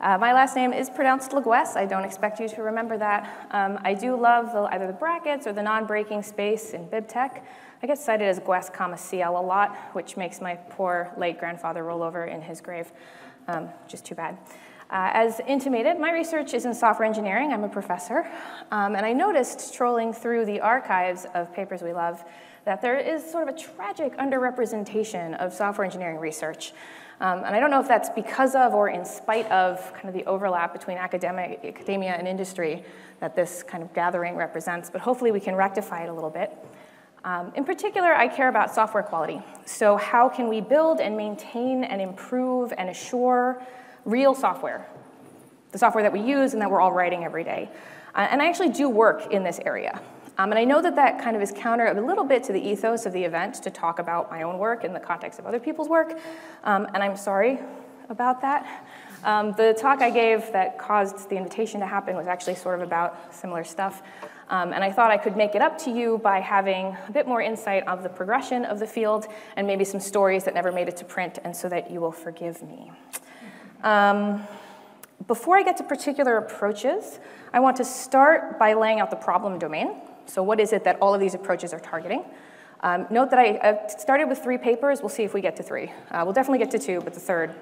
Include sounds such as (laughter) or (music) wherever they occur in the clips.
Uh, my last name is pronounced LeGuess. I don't expect you to remember that. Um, I do love the, either the brackets or the non-breaking space in BibTeX. I get cited as Goues, comma, CL a lot, which makes my poor late grandfather roll over in his grave, um, just too bad. Uh, as intimated, my research is in software engineering. I'm a professor. Um, and I noticed, trolling through the archives of papers we love, that there is sort of a tragic underrepresentation of software engineering research. Um, and I don't know if that's because of or in spite of kind of the overlap between academic, academia and industry that this kind of gathering represents, but hopefully we can rectify it a little bit. Um, in particular, I care about software quality. So how can we build and maintain and improve and assure real software, the software that we use and that we're all writing every day. Uh, and I actually do work in this area. Um, and I know that that kind of is counter a little bit to the ethos of the event to talk about my own work in the context of other people's work. Um, and I'm sorry about that. Um, the talk I gave that caused the invitation to happen was actually sort of about similar stuff. Um, and I thought I could make it up to you by having a bit more insight of the progression of the field and maybe some stories that never made it to print, and so that you will forgive me. Um, before I get to particular approaches, I want to start by laying out the problem domain. So what is it that all of these approaches are targeting? Um, note that I, I, started with three papers. We'll see if we get to three. Uh, we'll definitely get to two, but the third,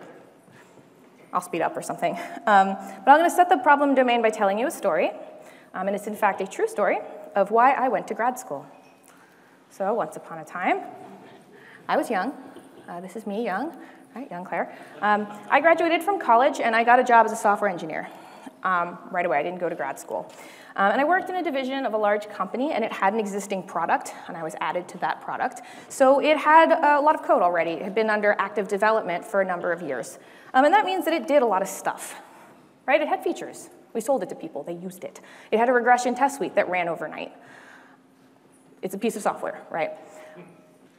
I'll speed up or something. Um, but I'm going to set the problem domain by telling you a story. Um, and it's in fact a true story of why I went to grad school. So once upon a time, I was young. Uh, this is me, young right, young Claire. Um, I graduated from college and I got a job as a software engineer um, right away. I didn't go to grad school. Um, and I worked in a division of a large company and it had an existing product and I was added to that product. So it had a lot of code already. It had been under active development for a number of years. Um, and that means that it did a lot of stuff, right? It had features. We sold it to people, they used it. It had a regression test suite that ran overnight. It's a piece of software, right?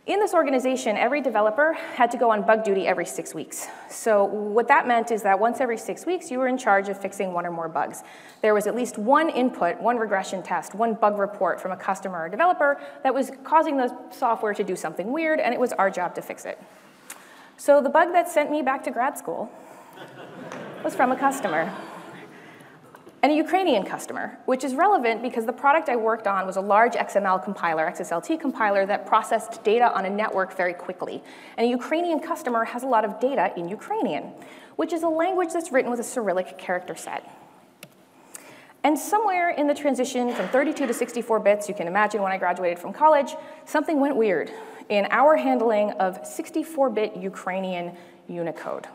In this organization, every developer had to go on bug duty every six weeks. So what that meant is that once every six weeks, you were in charge of fixing one or more bugs. There was at least one input, one regression test, one bug report from a customer or developer that was causing the software to do something weird, and it was our job to fix it. So the bug that sent me back to grad school was from a customer and a Ukrainian customer, which is relevant because the product I worked on was a large XML compiler, XSLT compiler, that processed data on a network very quickly. And a Ukrainian customer has a lot of data in Ukrainian, which is a language that's written with a Cyrillic character set. And somewhere in the transition from 32 to 64 bits, you can imagine when I graduated from college, something went weird in our handling of 64-bit Ukrainian Unicode.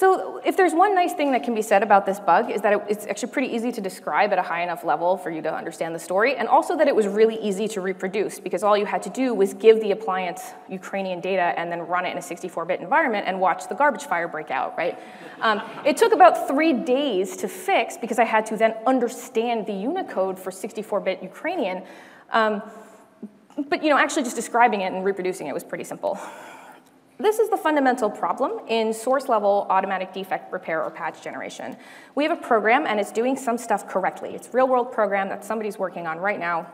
So if there's one nice thing that can be said about this bug is that it's actually pretty easy to describe at a high enough level for you to understand the story, and also that it was really easy to reproduce because all you had to do was give the appliance Ukrainian data and then run it in a 64-bit environment and watch the garbage fire break out, right? Um, it took about three days to fix because I had to then understand the Unicode for 64-bit Ukrainian. Um, but you know, actually just describing it and reproducing it was pretty simple. This is the fundamental problem in source level automatic defect repair or patch generation. We have a program and it's doing some stuff correctly. It's real world program that somebody's working on right now.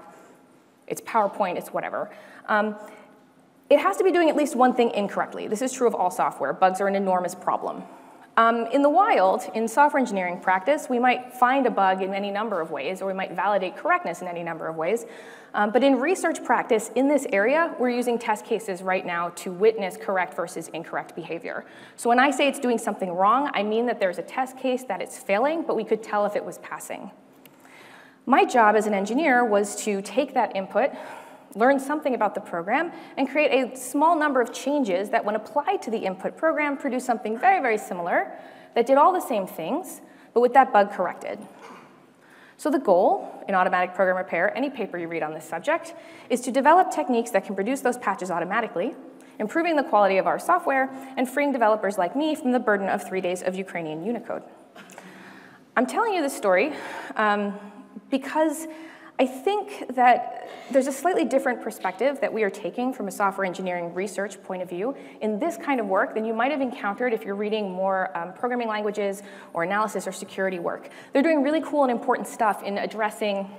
It's PowerPoint, it's whatever. Um, it has to be doing at least one thing incorrectly. This is true of all software. Bugs are an enormous problem. Um, in the wild, in software engineering practice, we might find a bug in any number of ways, or we might validate correctness in any number of ways. Um, but in research practice, in this area, we're using test cases right now to witness correct versus incorrect behavior. So when I say it's doing something wrong, I mean that there's a test case that it's failing, but we could tell if it was passing. My job as an engineer was to take that input, learn something about the program, and create a small number of changes that when applied to the input program produce something very, very similar that did all the same things, but with that bug corrected. So the goal in automatic program repair, any paper you read on this subject, is to develop techniques that can produce those patches automatically, improving the quality of our software and freeing developers like me from the burden of three days of Ukrainian Unicode. I'm telling you this story um, because I think that there's a slightly different perspective that we are taking from a software engineering research point of view in this kind of work than you might have encountered if you're reading more um, programming languages or analysis or security work. They're doing really cool and important stuff in addressing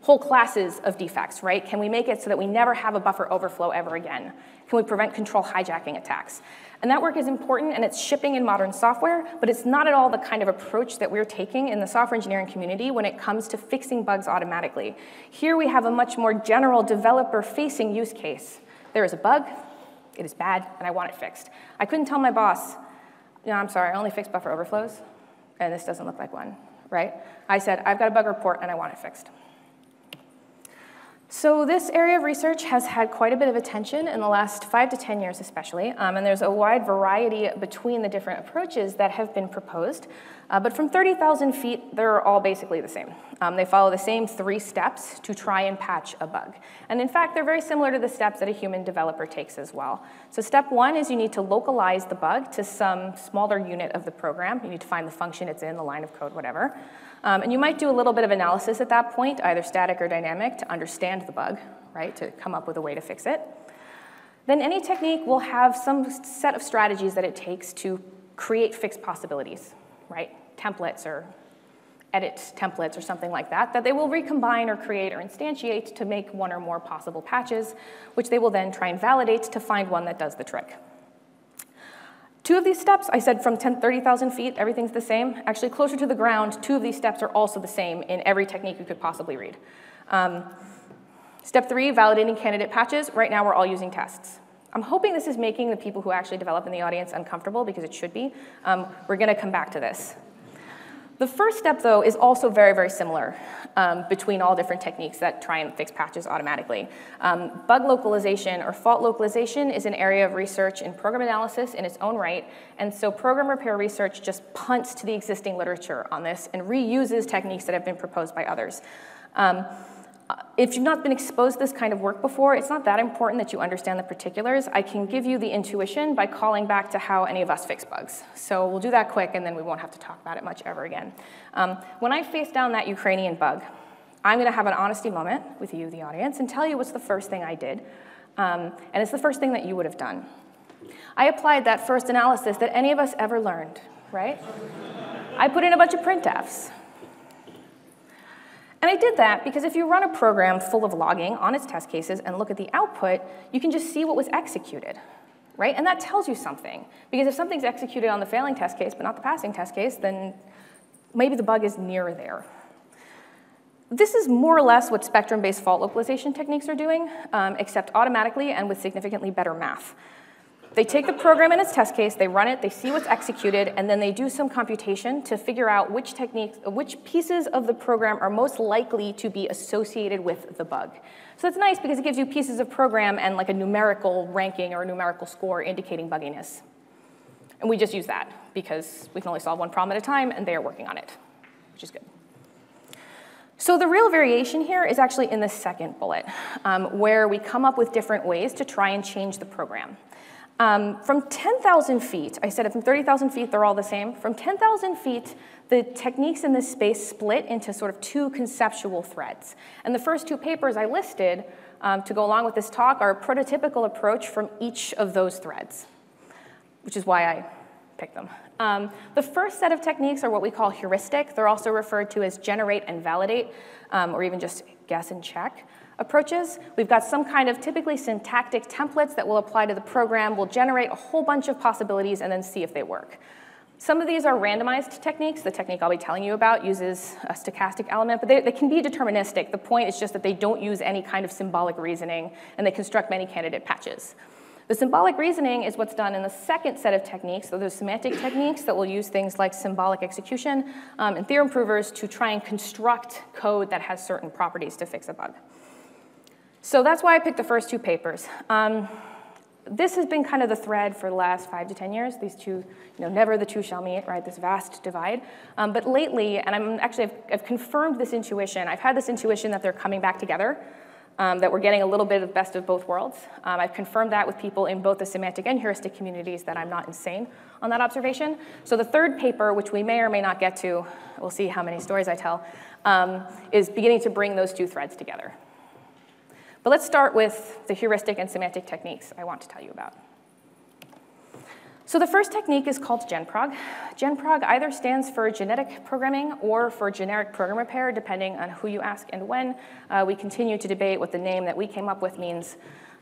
whole classes of defects, right? Can we make it so that we never have a buffer overflow ever again? Can we prevent control hijacking attacks? And that work is important and it's shipping in modern software, but it's not at all the kind of approach that we're taking in the software engineering community when it comes to fixing bugs automatically. Here we have a much more general developer-facing use case. There is a bug, it is bad, and I want it fixed. I couldn't tell my boss, no, I'm sorry, I only fix buffer overflows, and this doesn't look like one, right? I said, I've got a bug report and I want it fixed. So this area of research has had quite a bit of attention in the last five to 10 years especially, um, and there's a wide variety between the different approaches that have been proposed. Uh, but from 30,000 feet, they're all basically the same. Um, they follow the same three steps to try and patch a bug. And in fact, they're very similar to the steps that a human developer takes as well. So step one is you need to localize the bug to some smaller unit of the program. You need to find the function it's in, the line of code, whatever. Um, and you might do a little bit of analysis at that point, either static or dynamic, to understand the bug, right, to come up with a way to fix it. Then any technique will have some set of strategies that it takes to create fixed possibilities, right? Templates or edit templates or something like that, that they will recombine or create or instantiate to make one or more possible patches, which they will then try and validate to find one that does the trick. Two of these steps, I said from 10, 30,000 feet, everything's the same. Actually, closer to the ground, two of these steps are also the same in every technique you could possibly read. Um, step three, validating candidate patches. Right now, we're all using tests. I'm hoping this is making the people who actually develop in the audience uncomfortable because it should be. Um, we're going to come back to this. The first step, though, is also very, very similar um, between all different techniques that try and fix patches automatically. Um, bug localization or fault localization is an area of research in program analysis in its own right, and so program repair research just punts to the existing literature on this and reuses techniques that have been proposed by others. Um, if you've not been exposed to this kind of work before, it's not that important that you understand the particulars. I can give you the intuition by calling back to how any of us fix bugs. So we'll do that quick, and then we won't have to talk about it much ever again. Um, when I face down that Ukrainian bug, I'm going to have an honesty moment with you, the audience, and tell you what's the first thing I did. Um, and it's the first thing that you would have done. I applied that first analysis that any of us ever learned, right? I put in a bunch of printfs. And I did that because if you run a program full of logging on its test cases and look at the output, you can just see what was executed, right? And that tells you something. Because if something's executed on the failing test case but not the passing test case, then maybe the bug is near there. This is more or less what spectrum-based fault localization techniques are doing, um, except automatically and with significantly better math. They take the program in its test case, they run it, they see what's executed, and then they do some computation to figure out which techniques, which pieces of the program are most likely to be associated with the bug. So that's nice because it gives you pieces of program and like a numerical ranking or a numerical score indicating bugginess. And we just use that because we can only solve one problem at a time and they are working on it, which is good. So the real variation here is actually in the second bullet, um, where we come up with different ways to try and change the program. Um, from 10,000 feet, I said it from 30,000 feet, they're all the same. From 10,000 feet, the techniques in this space split into sort of two conceptual threads. And the first two papers I listed um, to go along with this talk are a prototypical approach from each of those threads, which is why I picked them. Um, the first set of techniques are what we call heuristic. They're also referred to as generate and validate, um, or even just guess and check approaches. We've got some kind of typically syntactic templates that will apply to the program. We'll generate a whole bunch of possibilities and then see if they work. Some of these are randomized techniques. The technique I'll be telling you about uses a stochastic element, but they, they, can be deterministic. The point is just that they don't use any kind of symbolic reasoning, and they construct many candidate patches. The symbolic reasoning is what's done in the second set of techniques, so those semantic techniques that will use things like symbolic execution um, and theorem provers to try and construct code that has certain properties to fix a bug. So that's why I picked the first two papers. Um, this has been kind of the thread for the last five to 10 years, these two, you know, never the two shall meet, right, this vast divide. Um, but lately, and I'm actually, I've, I've, confirmed this intuition, I've had this intuition that they're coming back together, um, that we're getting a little bit of best of both worlds. Um, I've confirmed that with people in both the semantic and heuristic communities that I'm not insane on that observation. So the third paper, which we may or may not get to, we'll see how many stories I tell, um, is beginning to bring those two threads together. But let's start with the heuristic and semantic techniques I want to tell you about. So the first technique is called GenProg. GenProg either stands for genetic programming or for generic program repair, depending on who you ask and when. Uh, we continue to debate what the name that we came up with means.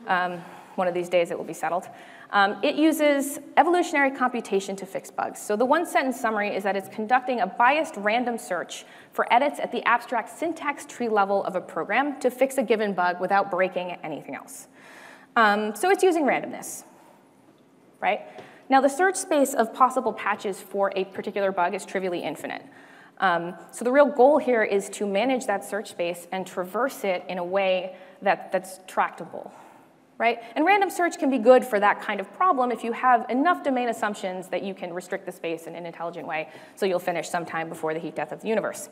Um, one of these days it will be settled. Um, it uses evolutionary computation to fix bugs. So the one sentence summary is that it's conducting a biased random search for edits at the abstract syntax tree level of a program to fix a given bug without breaking anything else. Um, so it's using randomness, right? Now the search space of possible patches for a particular bug is trivially infinite. Um, so the real goal here is to manage that search space and traverse it in a way that, that's tractable, right? And random search can be good for that kind of problem if you have enough domain assumptions that you can restrict the space in an intelligent way so you'll finish sometime before the heat death of the universe.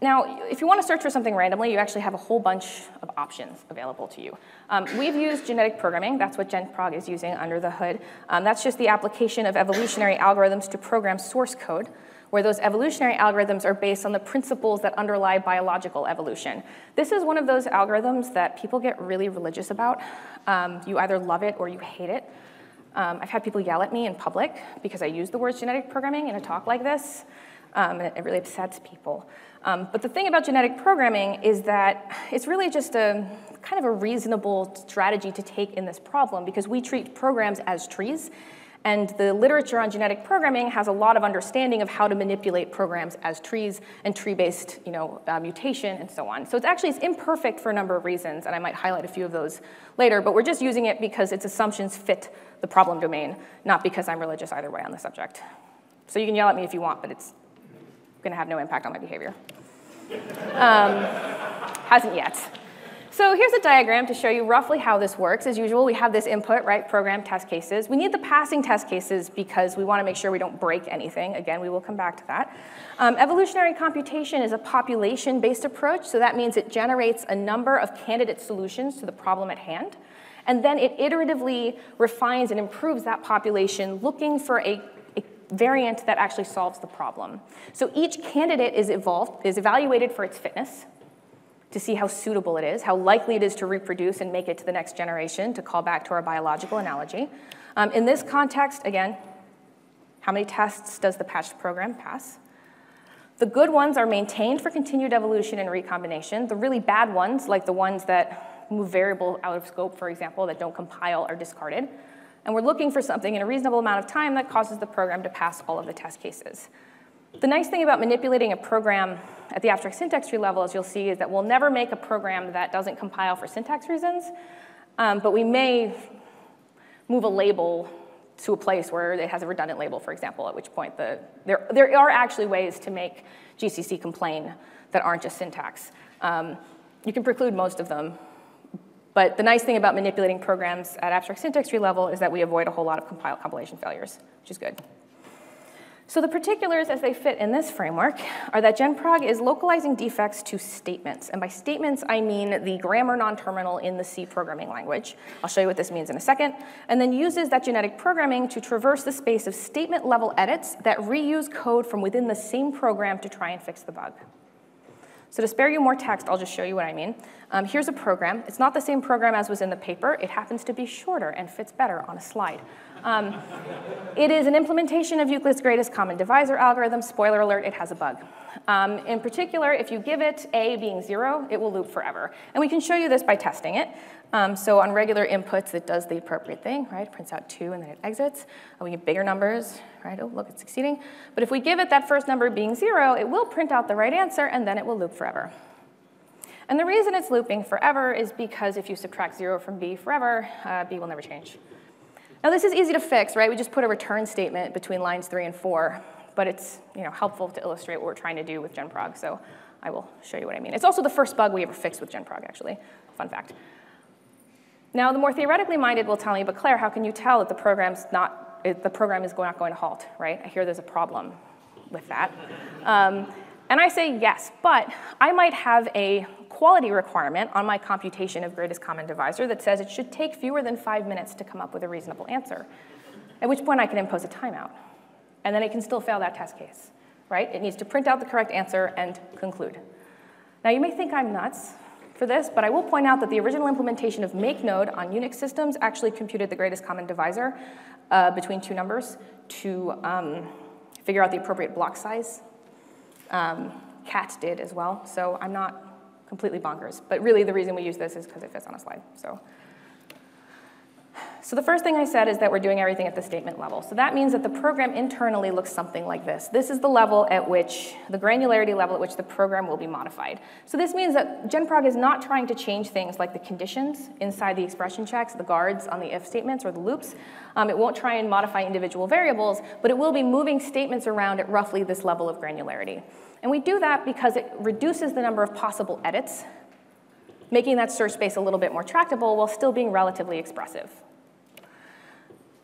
Now, if you want to search for something randomly, you actually have a whole bunch of options available to you. Um, we've used genetic programming. That's what GenProg is using under the hood. Um, that's just the application of evolutionary algorithms to program source code where those evolutionary algorithms are based on the principles that underlie biological evolution. This is one of those algorithms that people get really religious about. Um, you either love it or you hate it. Um, I've had people yell at me in public because I use the words genetic programming in a talk like this, um, and it, really upsets people. Um, but the thing about genetic programming is that it's really just a kind of a reasonable strategy to take in this problem because we treat programs as trees and the literature on genetic programming has a lot of understanding of how to manipulate programs as trees and tree-based you know, uh, mutation and so on. So it's actually it's imperfect for a number of reasons, and I might highlight a few of those later, but we're just using it because its assumptions fit the problem domain, not because I'm religious either way on the subject. So you can yell at me if you want, but it's gonna have no impact on my behavior. (laughs) Um, hasn't yet. So here's a diagram to show you roughly how this works. As usual, we have this input, right, program test cases. We need the passing test cases because we want to make sure we don't break anything. Again, we will come back to that. Um, evolutionary computation is a population-based approach, so that means it generates a number of candidate solutions to the problem at hand. And then it iteratively refines and improves that population looking for a variant that actually solves the problem. So each candidate is evolved, is evaluated for its fitness to see how suitable it is, how likely it is to reproduce and make it to the next generation, to call back to our biological analogy. Um, in this context, again, how many tests does the patched program pass? The good ones are maintained for continued evolution and recombination. The really bad ones, like the ones that move variable out of scope, for example, that don't compile, are discarded. And we're looking for something in a reasonable amount of time that causes the program to pass all of the test cases. The nice thing about manipulating a program at the abstract syntax tree level, as you'll see, is that we'll never make a program that doesn't compile for syntax reasons, um, but we may move a label to a place where it has a redundant label, for example, at which point the, there, there are actually ways to make GCC complain that aren't just syntax. Um, you can preclude most of them, but the nice thing about manipulating programs at abstract syntax tree level is that we avoid a whole lot of compile compilation failures, which is good. So the particulars as they fit in this framework are that GenProg is localizing defects to statements. And by statements, I mean the grammar non-terminal in the C programming language. I'll show you what this means in a second. And then uses that genetic programming to traverse the space of statement level edits that reuse code from within the same program to try and fix the bug. So to spare you more text, I'll just show you what I mean. Um, here's a program. It's not the same program as was in the paper. It happens to be shorter and fits better on a slide. Um, it is an implementation of Euclid's greatest common divisor algorithm. Spoiler alert, it has a bug. Um, in particular, if you give it a being zero, it will loop forever. And we can show you this by testing it. Um, so on regular inputs, it does the appropriate thing, right? It prints out two and then it exits. And we get bigger numbers, right? Oh, look, it's succeeding. But if we give it that first number being zero, it will print out the right answer and then it will loop forever. And the reason it's looping forever is because if you subtract zero from b forever, uh, b will never change. Now this is easy to fix, right? We just put a return statement between lines three and four, but it's you know, helpful to illustrate what we're trying to do with GenProg, so I will show you what I mean. It's also the first bug we ever fixed with GenProg, actually. Fun fact. Now, the more theoretically minded will tell me, but Claire, how can you tell that the program's not, the program is not going to halt, right? I hear there's a problem with that. Um, and I say yes, but I might have a quality requirement on my computation of greatest common divisor that says it should take fewer than five minutes to come up with a reasonable answer, at which point I can impose a timeout. And then it can still fail that test case, right? It needs to print out the correct answer and conclude. Now you may think I'm nuts for this, but I will point out that the original implementation of make node on Unix systems actually computed the greatest common divisor uh, between two numbers to um, figure out the appropriate block size. Um, cat did as well, so I'm not completely bonkers. But really, the reason we use this is because it fits on a slide. So. So the first thing I said is that we're doing everything at the statement level. So that means that the program internally looks something like this. This is the level at which, the granularity level at which the program will be modified. So this means that GenProg is not trying to change things like the conditions inside the expression checks, the guards on the if statements or the loops. Um, it won't try and modify individual variables, but it will be moving statements around at roughly this level of granularity. And we do that because it reduces the number of possible edits, making that search space a little bit more tractable while still being relatively expressive.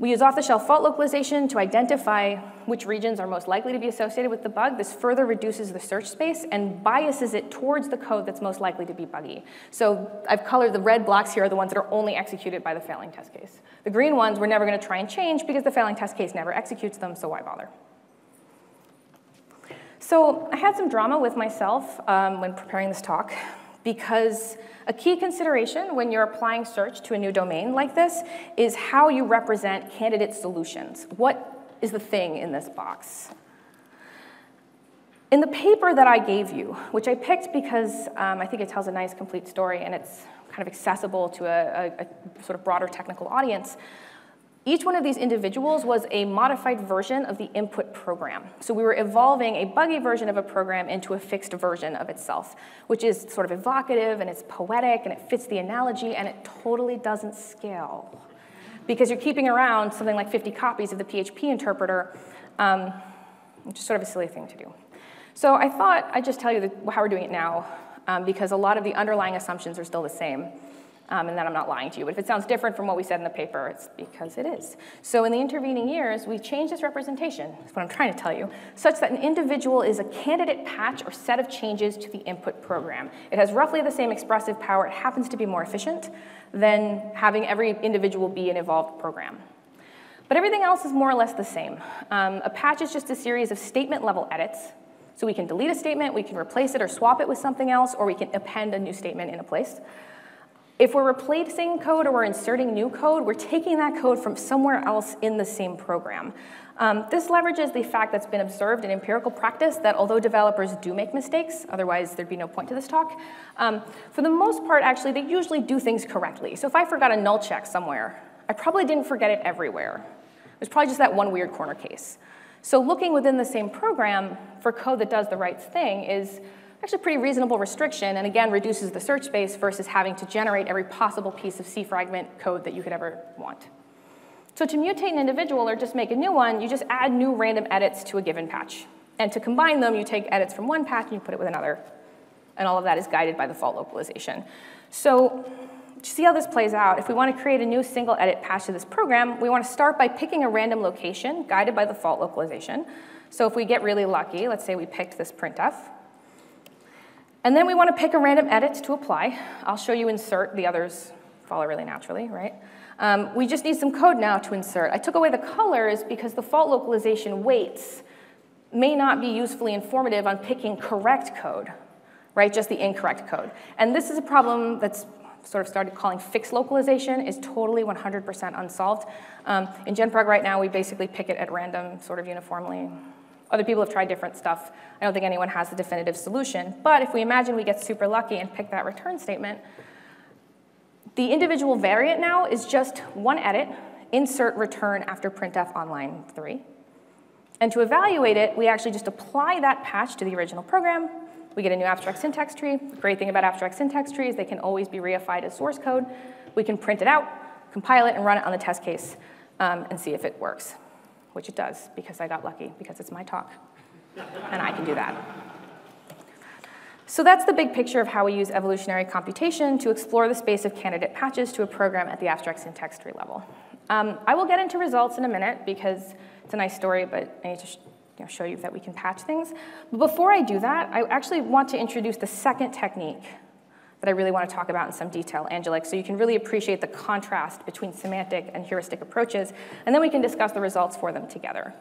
We use off-the-shelf fault localization to identify which regions are most likely to be associated with the bug. This further reduces the search space and biases it towards the code that's most likely to be buggy. So I've colored the red blocks here are the ones that are only executed by the failing test case. The green ones we're never going to try and change because the failing test case never executes them, so why bother? So I had some drama with myself um, when preparing this talk because a key consideration when you're applying search to a new domain like this is how you represent candidate solutions. What is the thing in this box? In the paper that I gave you, which I picked because um, I think it tells a nice complete story and it's kind of accessible to a, a, a sort of broader technical audience, each one of these individuals was a modified version of the input program. So we were evolving a buggy version of a program into a fixed version of itself, which is sort of evocative and it's poetic and it fits the analogy and it totally doesn't scale. Because you're keeping around something like 50 copies of the PHP interpreter, um, which is sort of a silly thing to do. So I thought I'd just tell you how we're doing it now, um, because a lot of the underlying assumptions are still the same um, and then I'm not lying to you. But if it sounds different from what we said in the paper, it's because it is. So in the intervening years, we changed this representation, that's what I'm trying to tell you, such that an individual is a candidate patch or set of changes to the input program. It has roughly the same expressive power. It happens to be more efficient than having every individual be an evolved program. But everything else is more or less the same. Um, a patch is just a series of statement level edits. So we can delete a statement, we can replace it or swap it with something else, or we can append a new statement in a place. If we're replacing code or we're inserting new code, we're taking that code from somewhere else in the same program. Um, this leverages the fact that's been observed in empirical practice that although developers do make mistakes, otherwise there'd be no point to this talk, um, for the most part, actually, they usually do things correctly. So if I forgot a null check somewhere, I probably didn't forget it everywhere. There's probably just that one weird corner case. So looking within the same program for code that does the right thing is actually pretty reasonable restriction, and again, reduces the search space versus having to generate every possible piece of C fragment code that you could ever want. So to mutate an individual or just make a new one, you just add new random edits to a given patch. And to combine them, you take edits from one patch and you put it with another. And all of that is guided by the fault localization. So to see how this plays out, if we want to create a new single edit patch to this program, we want to start by picking a random location guided by the fault localization. So if we get really lucky, let's say we picked this printf, and then we want to pick a random edit to apply. I'll show you insert. The others follow really naturally, right? Um, we just need some code now to insert. I took away the colors because the fault localization weights may not be usefully informative on picking correct code, right? Just the incorrect code. And this is a problem that's sort of started calling fixed localization is totally 100% unsolved. Um, in GenProg right now, we basically pick it at random, sort of uniformly. Other people have tried different stuff. I don't think anyone has a definitive solution. But if we imagine we get super lucky and pick that return statement, the individual variant now is just one edit, insert return after printf on line 3. And to evaluate it, we actually just apply that patch to the original program. We get a new abstract syntax tree. The great thing about abstract syntax trees, they can always be reified as source code. We can print it out, compile it, and run it on the test case um, and see if it works which it does because I got lucky, because it's my talk. and I can do that. So that's the big picture of how we use evolutionary computation to explore the space of candidate patches to a program at the abstract syntax tree level. Um, I will get into results in a minute because it's a nice story, but I need to sh you know, show you that we can patch things. But before I do that, I actually want to introduce the second technique that I really want to talk about in some detail, Angelix, so you can really appreciate the contrast between semantic and heuristic approaches, and then we can discuss the results for them together.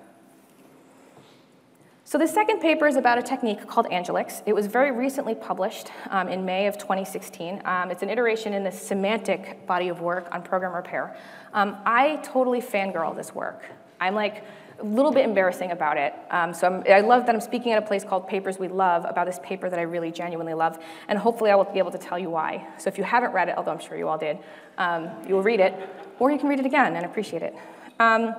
So the second paper is about a technique called Angelix. It was very recently published um, in May of 2016. Um, it's an iteration in the semantic body of work on program repair. Um, I totally fangirl this work. I'm like a little bit embarrassing about it. Um, so I'm, i love that I'm speaking at a place called Papers We Love about this paper that I really genuinely love, and hopefully I will be able to tell you why. So if you haven't read it, although I'm sure you all did, um, you will read it, or you can read it again and appreciate it. Um,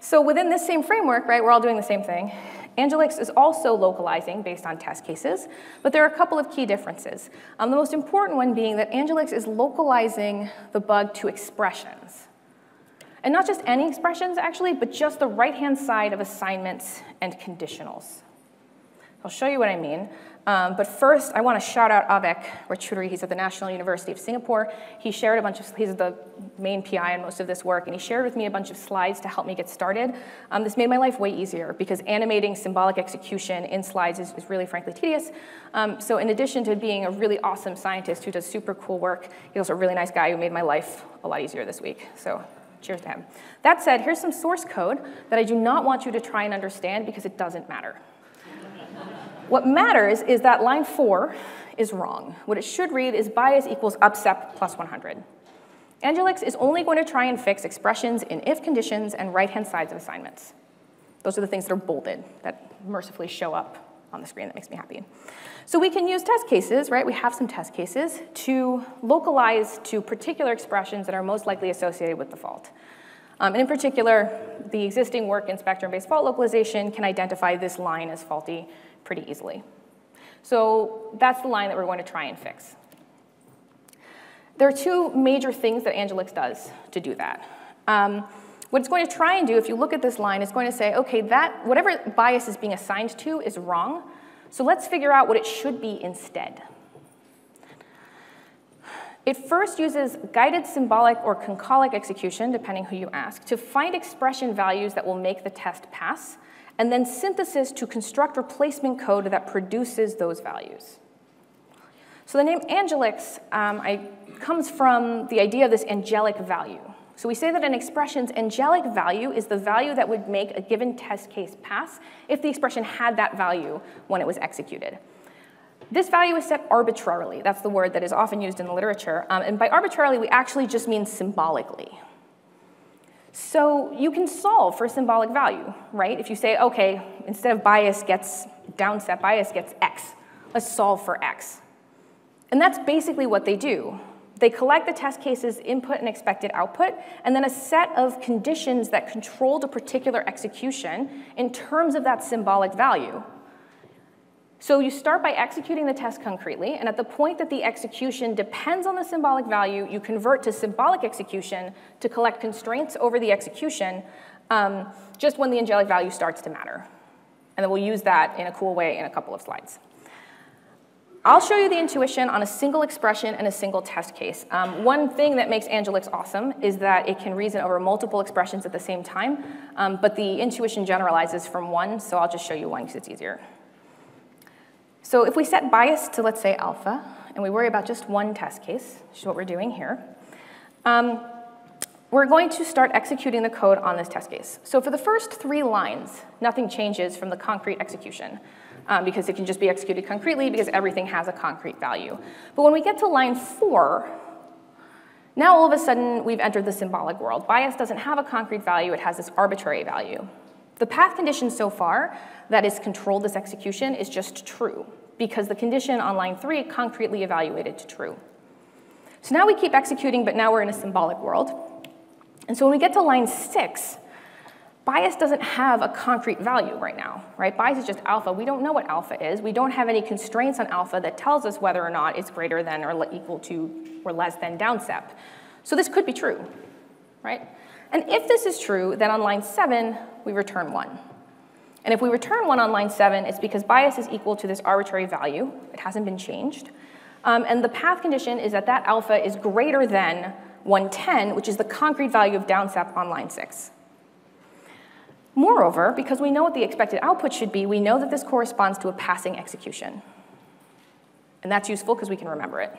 so within this same framework, right, we're all doing the same thing. Angelix is also localizing based on test cases, but there are a couple of key differences. Um, the most important one being that Angelix is localizing the bug to expressions. And not just any expressions, actually, but just the right-hand side of assignments and conditionals. I'll show you what I mean. Um, but first, I want to shout out Abhik Roychoudhury. He's at the National University of Singapore. He shared a bunch of, he's the main PI in most of this work, and he shared with me a bunch of slides to help me get started. Um, this made my life way easier because animating symbolic execution in slides is, is really, frankly, tedious. Um, so in addition to being a really awesome scientist who does super cool work, he's also a really nice guy who made my life a lot easier this week. So cheers to him. That said, here's some source code that I do not want you to try and understand because it doesn't matter. What matters is that line four is wrong. What it should read is bias equals upsep plus 100. Angelix is only going to try and fix expressions in if conditions and right-hand sides of assignments. Those are the things that are bolded, that mercifully show up on the screen that makes me happy. So we can use test cases, right? We have some test cases to localize to particular expressions that are most likely associated with the fault. Um, and in particular, the existing work in spectrum-based fault localization can identify this line as faulty pretty easily. So that's the line that we're going to try and fix. There are two major things that Angelix does to do that. Um, what it's going to try and do, if you look at this line, is going to say, okay, that whatever bias is being assigned to is wrong, so let's figure out what it should be instead. It first uses guided symbolic or concolic execution, depending who you ask, to find expression values that will make the test pass, and then synthesis to construct replacement code that produces those values. So the name Angelix um, I, comes from the idea of this angelic value. So we say that an expression's angelic value is the value that would make a given test case pass if the expression had that value when it was executed. This value is set arbitrarily. That's the word that is often used in the literature. Um, and by arbitrarily, we actually just mean symbolically. So you can solve for symbolic value, right? If you say, okay, instead of bias gets downsep, bias gets x. Let's solve for x. And that's basically what they do. They collect the test case's input and expected output, and then a set of conditions that control the particular execution in terms of that symbolic value. So you start by executing the test concretely, and at the point that the execution depends on the symbolic value, you convert to symbolic execution to collect constraints over the execution um, just when the angelic value starts to matter. And then we'll use that in a cool way in a couple of slides. I'll show you the intuition on a single expression and a single test case. Um, one thing that makes Angelix awesome is that it can reason over multiple expressions at the same time, um, but the intuition generalizes from one, so I'll just show you one because it's easier. So if we set bias to, let's say, alpha, and we worry about just one test case, which is what we're doing here, um, we're going to start executing the code on this test case. So for the first three lines, nothing changes from the concrete execution um, because it can just be executed concretely because everything has a concrete value. But when we get to line four, now all of a sudden we've entered the symbolic world. Bias doesn't have a concrete value, it has this arbitrary value. The path condition so far that has controlled this execution is just true because the condition on line three concretely evaluated to true. So now we keep executing, but now we're in a symbolic world. And so when we get to line six, bias doesn't have a concrete value right now, right? Bias is just alpha. We don't know what alpha is. We don't have any constraints on alpha that tells us whether or not it's greater than or equal to or less than downsep. So this could be true, right? And if this is true, then on line seven, we return one. And if we return one on line seven, it's because bias is equal to this arbitrary value. It hasn't been changed. Um, and the path condition is that that alpha is greater than 110, which is the concrete value of downsep on line six. Moreover, because we know what the expected output should be, we know that this corresponds to a passing execution. And that's useful because we can remember it.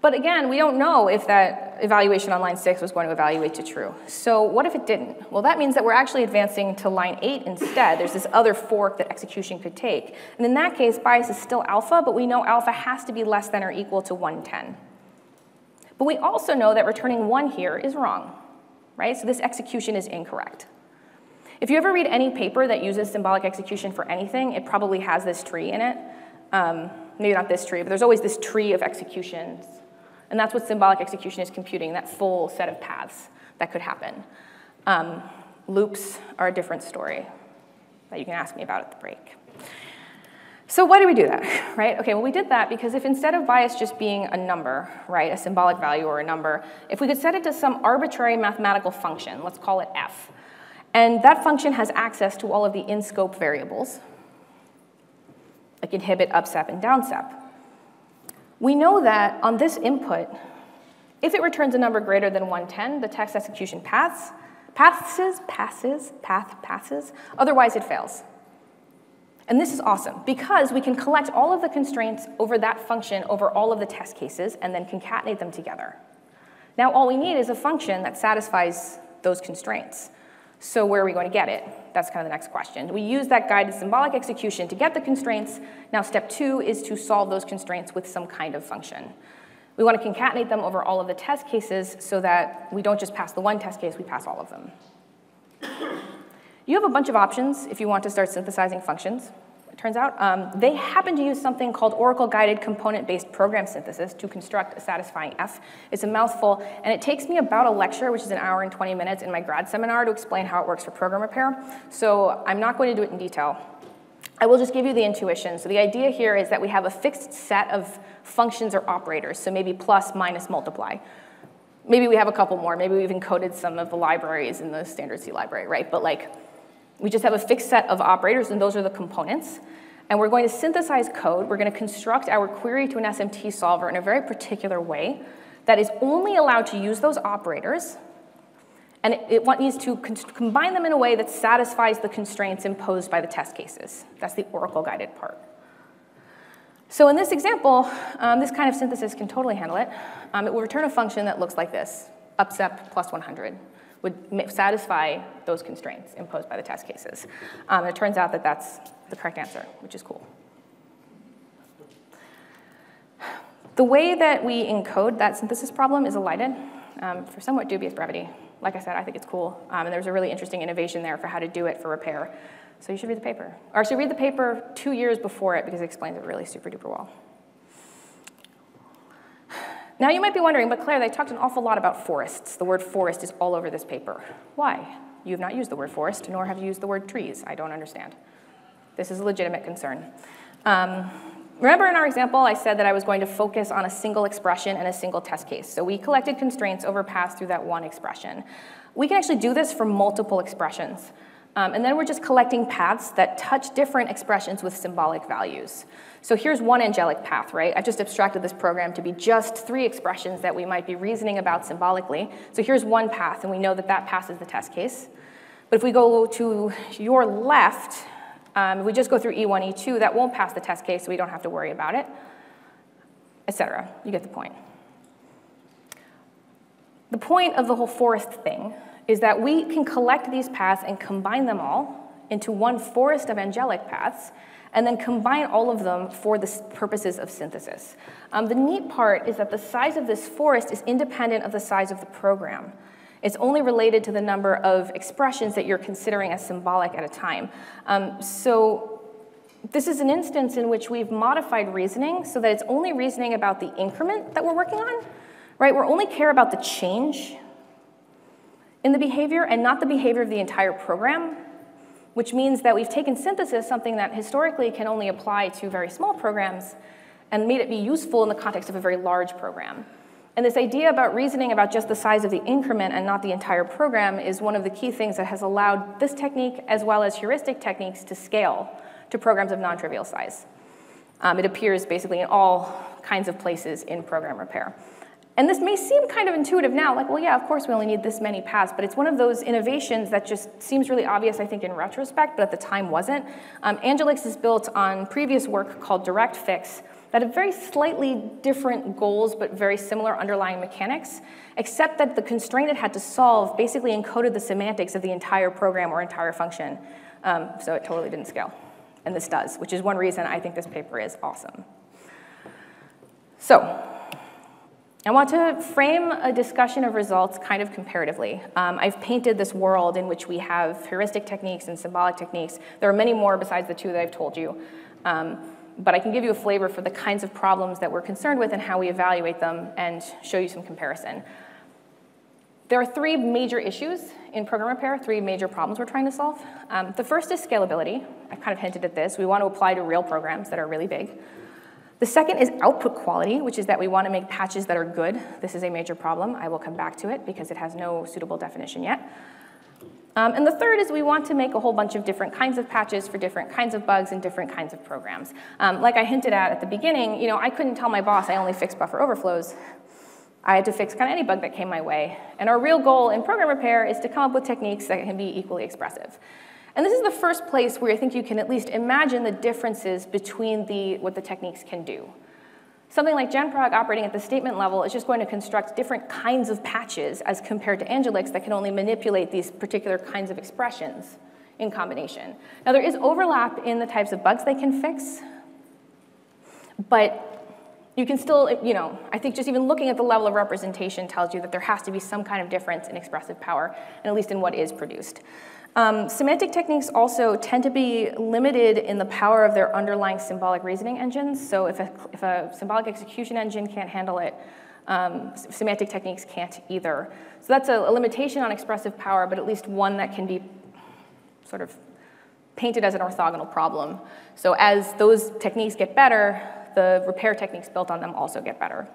But again, we don't know if that evaluation on line six was going to evaluate to true. So what if it didn't? Well, that means that we're actually advancing to line eight instead. There's this other fork that execution could take. And in that case, bias is still alpha, but we know alpha has to be less than or equal to 110. But we also know that returning one here is wrong, right? So this execution is incorrect. If you ever read any paper that uses symbolic execution for anything, it probably has this tree in it. Um, maybe not this tree, but there's always this tree of executions. And that's what symbolic execution is computing, that full set of paths that could happen. Um, loops are a different story that you can ask me about at the break. So why do we do that, (laughs) right? Okay, well we did that because if instead of bias just being a number, right, a symbolic value or a number, if we could set it to some arbitrary mathematical function, let's call it f, and that function has access to all of the in-scope variables, like inhibit, upsep, and downsep. We know that on this input, if it returns a number greater than 110, the text execution passes, passes, passes, path passes, otherwise it fails. And this is awesome because we can collect all of the constraints over that function over all of the test cases and then concatenate them together. Now all we need is a function that satisfies those constraints. So where are we going to get it? That's kind of the next question. We use that guided symbolic execution to get the constraints. Now step two is to solve those constraints with some kind of function. We want to concatenate them over all of the test cases so that we don't just pass the one test case, we pass all of them. You have a bunch of options if you want to start synthesizing functions turns out. Um, they happen to use something called Oracle-guided component-based program synthesis to construct a satisfying F. It's a mouthful, and it takes me about a lecture, which is an hour and 20 minutes in my grad seminar to explain how it works for program repair. So I'm not going to do it in detail. I will just give you the intuition. So the idea here is that we have a fixed set of functions or operators, so maybe plus, minus, multiply. Maybe we have a couple more. Maybe we've encoded some of the libraries in the standard C library, right? But like, we just have a fixed set of operators, and those are the components. And we're going to synthesize code. We're going to construct our query to an SMT solver in a very particular way that is only allowed to use those operators, and it, it needs to combine them in a way that satisfies the constraints imposed by the test cases. That's the Oracle-guided part. So in this example, um, this kind of synthesis can totally handle it. Um, it will return a function that looks like this, upsep plus 100 would satisfy those constraints imposed by the test cases. Um, it turns out that that's the correct answer, which is cool. The way that we encode that synthesis problem is elided um, for somewhat dubious brevity. Like I said, I think it's cool. Um, and there's a really interesting innovation there for how to do it for repair. So you should read the paper. Or actually read the paper two years before it because it explains it really super duper well. Now you might be wondering, but Claire, they talked an awful lot about forests. The word forest is all over this paper. Why? You have not used the word forest, nor have you used the word trees. I don't understand. This is a legitimate concern. Um, remember in our example, I said that I was going to focus on a single expression and a single test case. So we collected constraints over paths through that one expression. We can actually do this for multiple expressions. Um, and then we're just collecting paths that touch different expressions with symbolic values. So here's one angelic path, right? I've just abstracted this program to be just three expressions that we might be reasoning about symbolically. So here's one path, and we know that that passes the test case. But if we go to your left, um, if we just go through E1, E2, that won't pass the test case, so we don't have to worry about it, etc. You get the point. The point of the whole forest thing is that we can collect these paths and combine them all into one forest of angelic paths, and then combine all of them for the purposes of synthesis. Um, the neat part is that the size of this forest is independent of the size of the program. It's only related to the number of expressions that you're considering as symbolic at a time. Um, so this is an instance in which we've modified reasoning so that it's only reasoning about the increment that we're working on, right? We only care about the change in the behavior and not the behavior of the entire program which means that we've taken synthesis, something that historically can only apply to very small programs, and made it be useful in the context of a very large program. And this idea about reasoning about just the size of the increment and not the entire program is one of the key things that has allowed this technique, as well as heuristic techniques, to scale to programs of non-trivial size. Um, it appears basically in all kinds of places in program repair. And this may seem kind of intuitive now, like, well, yeah, of course we only need this many paths, but it's one of those innovations that just seems really obvious, I think, in retrospect, but at the time wasn't. Um, Angelix is built on previous work called DirectFix, that have very slightly different goals but very similar underlying mechanics, except that the constraint it had to solve basically encoded the semantics of the entire program or entire function. Um, so it totally didn't scale. And this does, which is one reason I think this paper is awesome. So, I want to frame a discussion of results kind of comparatively. Um, I've painted this world in which we have heuristic techniques and symbolic techniques. There are many more besides the two that I've told you. Um, but I can give you a flavor for the kinds of problems that we're concerned with and how we evaluate them and show you some comparison. There are three major issues in program repair, three major problems we're trying to solve. Um, the first is scalability. I've kind of hinted at this. We want to apply to real programs that are really big. The second is output quality, which is that we want to make patches that are good. This is a major problem. I will come back to it because it has no suitable definition yet. Um, and the third is we want to make a whole bunch of different kinds of patches for different kinds of bugs and different kinds of programs. Um, like I hinted at at the beginning, you know, I couldn't tell my boss I only fix buffer overflows. I had to fix kind of any bug that came my way. And our real goal in program repair is to come up with techniques that can be equally expressive. And this is the first place where I think you can at least imagine the differences between the, what the techniques can do. Something like GenProg operating at the statement level is just going to construct different kinds of patches as compared to Angelix that can only manipulate these particular kinds of expressions in combination. Now there is overlap in the types of bugs they can fix, but you can still, you know, I think just even looking at the level of representation tells you that there has to be some kind of difference in expressive power, and at least in what is produced. Um, semantic techniques also tend to be limited in the power of their underlying symbolic reasoning engines. So if a, if a symbolic execution engine can't handle it, um, semantic techniques can't either. So that's a, a limitation on expressive power, but at least one that can be sort of painted as an orthogonal problem. So as those techniques get better, the repair techniques built on them also get better.